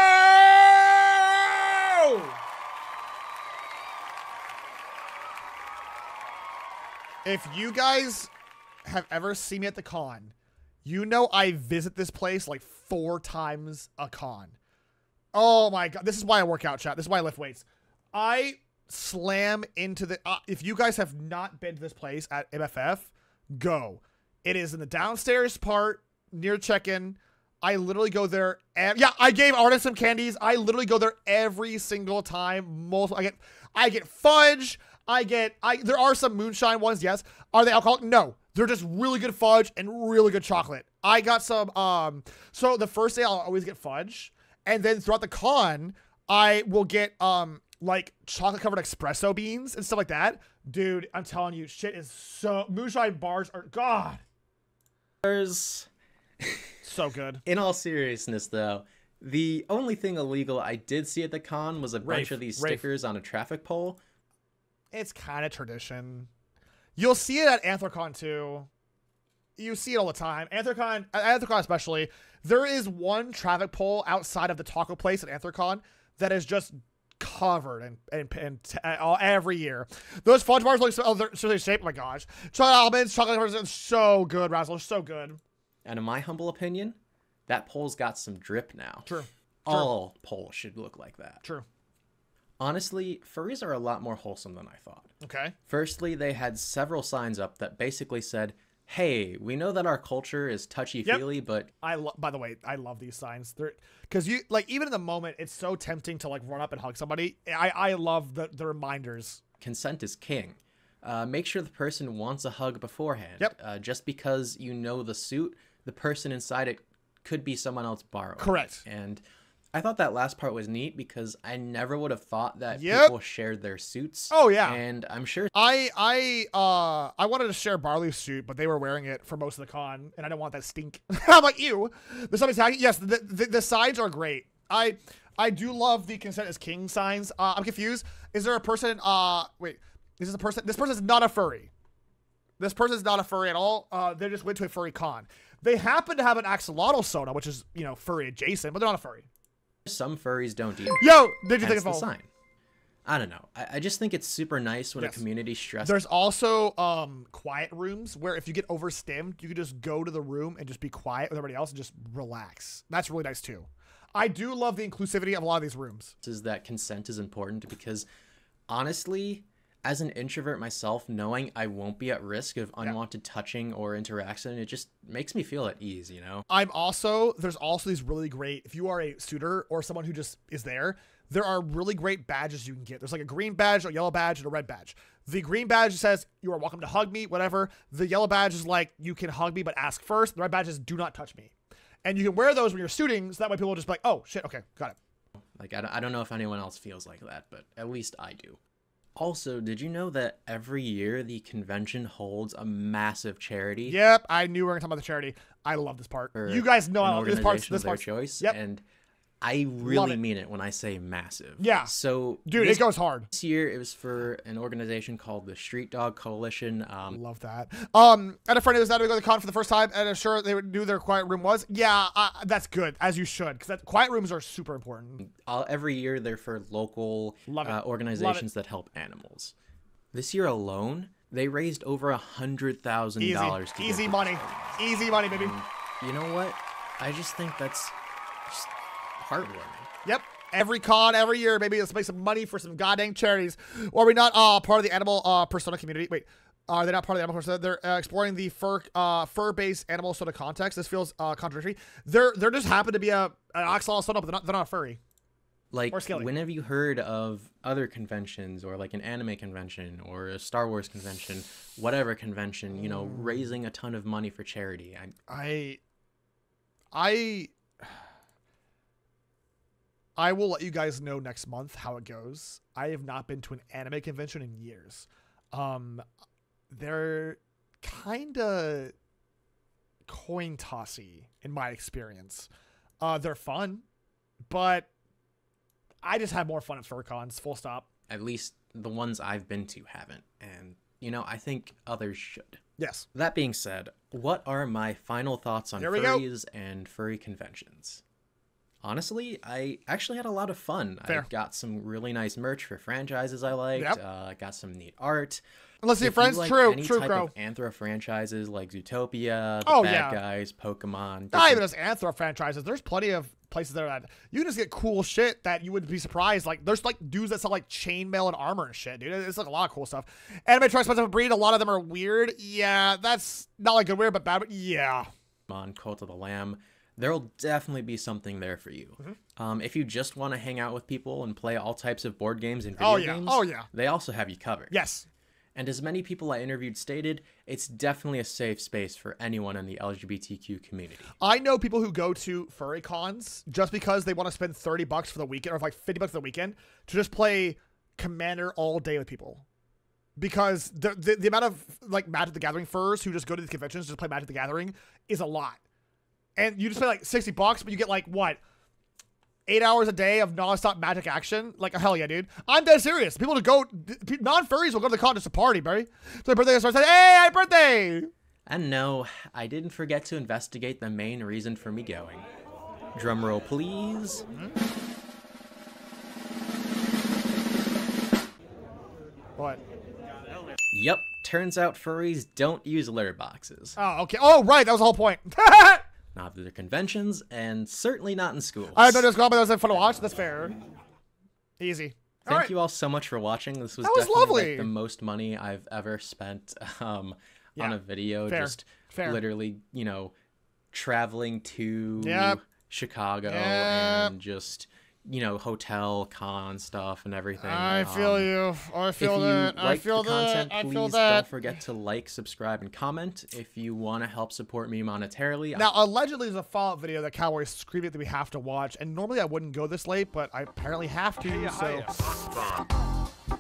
If you guys have ever seen me at the con, You know I visit this place like four times a con. Oh my god, this is why I work out, chat. This is why I lift weights. I slam into the. Uh, if you guys have not been to this place at MFF, go. It is in the downstairs part near check-in. I literally go there. And, yeah, I gave Arden some candies. I literally go there every single time. Multiple. I get. I get fudge. I get. I. There are some moonshine ones. Yes. Are they alcoholic? No. They're just really good fudge and really good chocolate. I got some. Um. So the first day I'll always get fudge, and then throughout the con I will get um like chocolate covered espresso beans and stuff like that. Dude, I'm telling you, shit is so moonshine bars are god. There's so good. In all seriousness, though, the only thing illegal I did see at the con was a bunch of these Rafe. stickers on a traffic pole. It's kind of tradition. You'll see it at Anthrocon too. You see it all the time. Anthrocon, at Anthrocon especially, there is one traffic pole outside of the taco place at Anthrocon that is just covered and in t- uh, every year. Those fudge bars look so, oh, they're so they're shaped. Oh my gosh, chocolate almonds, chocolate bars, are so good. Razzle, so good. And in my humble opinion, that pole's got some drip now. True. All poles should look like that. True. Honestly, furries are a lot more wholesome than I thought. Okay. Firstly, they had several signs up that basically said, "Hey, we know that our culture is touchy-feely, but I lo- by the way, I love these signs. They're because you like even in the moment, it's so tempting to like run up and hug somebody. I I love the the reminders. consent is king. Uh, make sure the person wants a hug beforehand. Yep. Uh, just because you know the suit, the person inside it could be someone else borrowing. Correct. And I thought that last part was neat because I never would have thought that Yep. people shared their suits. Oh, yeah. And I'm sure I I uh I wanted to share Barley's suit, but they were wearing it for most of the con, and I don't want that stink. How about you. There's somebody tagging. Yes, the, the the sides are great. I I do love the consent is king signs. Uh, I'm confused. Is there a person? Uh, wait. Is this a person? This person is not a furry. This person is not a furry at all. Uh, they just went to a furry con. They happen to have an axolotl soda, which is you know furry adjacent, but they're not a furry. Some furries don't eat. Yo, did you think of the sign? I don't know. I, I just think it's super nice when Yes. a community stresses. There's also um quiet rooms where if you get overstimmed, you can just go to the room and just be quiet with everybody else and just relax. That's really nice too. I do love the inclusivity of a lot of these rooms. is that consent is important because honestly as an introvert myself knowing i won't be at risk of unwanted touching or interaction it just makes me feel at ease you know I'm also there's also these really great if you are a suitor or someone who just is there, there are really great badges you can get. There's like a green badge, a yellow badge, and a red badge. The green badge says you are welcome to hug me, whatever. The yellow badge is like you can hug me but ask first. The red badge is do not touch me. And you can wear those when you're suiting, so that way people will just be like, oh shit, okay, got it. like I don't know if anyone else feels like that but at least i do also did you know that every year the convention holds a massive charity Yep, I knew we were gonna talk about the charity. I love this part. You guys know I love this part. This part. choice Yep. and I really mean it when I say massive. Yeah. So, Dude, this- it goes hard. This year, it was for an organization called the Street Dog Coalition. Um, Love that. Um, and a friend of was out to go to the con for the first time, and I'm sure they would- knew their quiet room was. Yeah, uh, that's good, as you should, because quiet rooms are super important. all, every year they're for local uh, organizations that help animals. This year alone, they raised over a hundred thousand Easy, dollars. to easy money, easy money, baby. You know what? I just think that's heartwarming. Yep. Every con, every year, maybe let's make some money for some goddamn charities. Or are we not uh, part of the animal uh, persona community? Wait, are they not part of the animal persona? They're uh, exploring the fur uh, fur-based animal sort of context. This feels uh, contradictory. They're they're just happen to be a an axolotl soda, but they're not they're not furry. Like, Or when have you heard of other conventions or like an anime convention or a Star Wars convention, whatever convention, you know, raising a ton of money for charity? I, I I I will let you guys know next month how it goes. I have not been to an anime convention in years. Um they're kind of coin tossy in my experience. Uh they're fun, but I just have more fun at FurCons, full stop. at least the ones I've been to haven't. And, you know, I think others should. Yes. That being said, what are my final thoughts on we go. furries and furry conventions? Honestly, I actually had a lot of fun. I got some really nice merch for franchises I liked. Yep. Uh, I got some neat art. Let's see, If you friends. like True, any true, type Crow. of Anthro franchises like Zootopia, The Oh, Bad yeah. Guys, Pokemon. Not even just Anthro franchises. There's plenty of places there that you can just get cool shit that you would be surprised. Like there's like dudes that sell like chainmail and armor and shit, dude. It's like a lot of cool stuff. Anime Trust Spencer Breed. A lot of them are weird. Yeah, that's not like good weird, but bad. But yeah. on Cult of the Lamb, there'll definitely be something there for you. Mm-hmm. Um, if you just want to hang out with people and play all types of board games and video Oh, yeah. games, Oh, yeah. they also have you covered. Yes. And as many people I interviewed stated, it's definitely a safe space for anyone in the LGBTQ community. I know people who go to furry cons just because they want to spend 30 bucks for the weekend or like 50 bucks for the weekend to just play Commander all day with people. Because the, the, the amount of like Magic the Gathering furs who just go to these conventions just play Magic the Gathering is a lot. And you just pay like 60 bucks, but you get like what? Eight hours a day of nonstop magic action? Like, hell yeah, dude. I'm dead serious. People to go, non furries will go to the con just to party, buddy. So their birthday starts like, hey, happy birthday! And no, I didn't forget to investigate the main reason for me going. Drumroll, please. What? Yep, turns out furries don't use litter boxes. Oh, okay. Oh, right. That was the whole point. Not at their conventions, and certainly not in schools. I know this but that was fun to watch. That's fair. Easy. All Thank right. you all so much for watching. This was, That was definitely lovely. like the most money I've ever spent um, on a video. Fair. Just Fair. literally, you know, traveling to Yep. Chicago Yep. and just, you know, hotel con stuff and everything. I feel Um, you. I feel if you that. I like feel the content, that. I please feel that. don't forget to like, subscribe, and comment. If you want to help support me monetarily, Now, allegedly, there's a follow-up video that Cowboy screamed at that we have to watch, and normally I wouldn't go this late, but I apparently have to. so.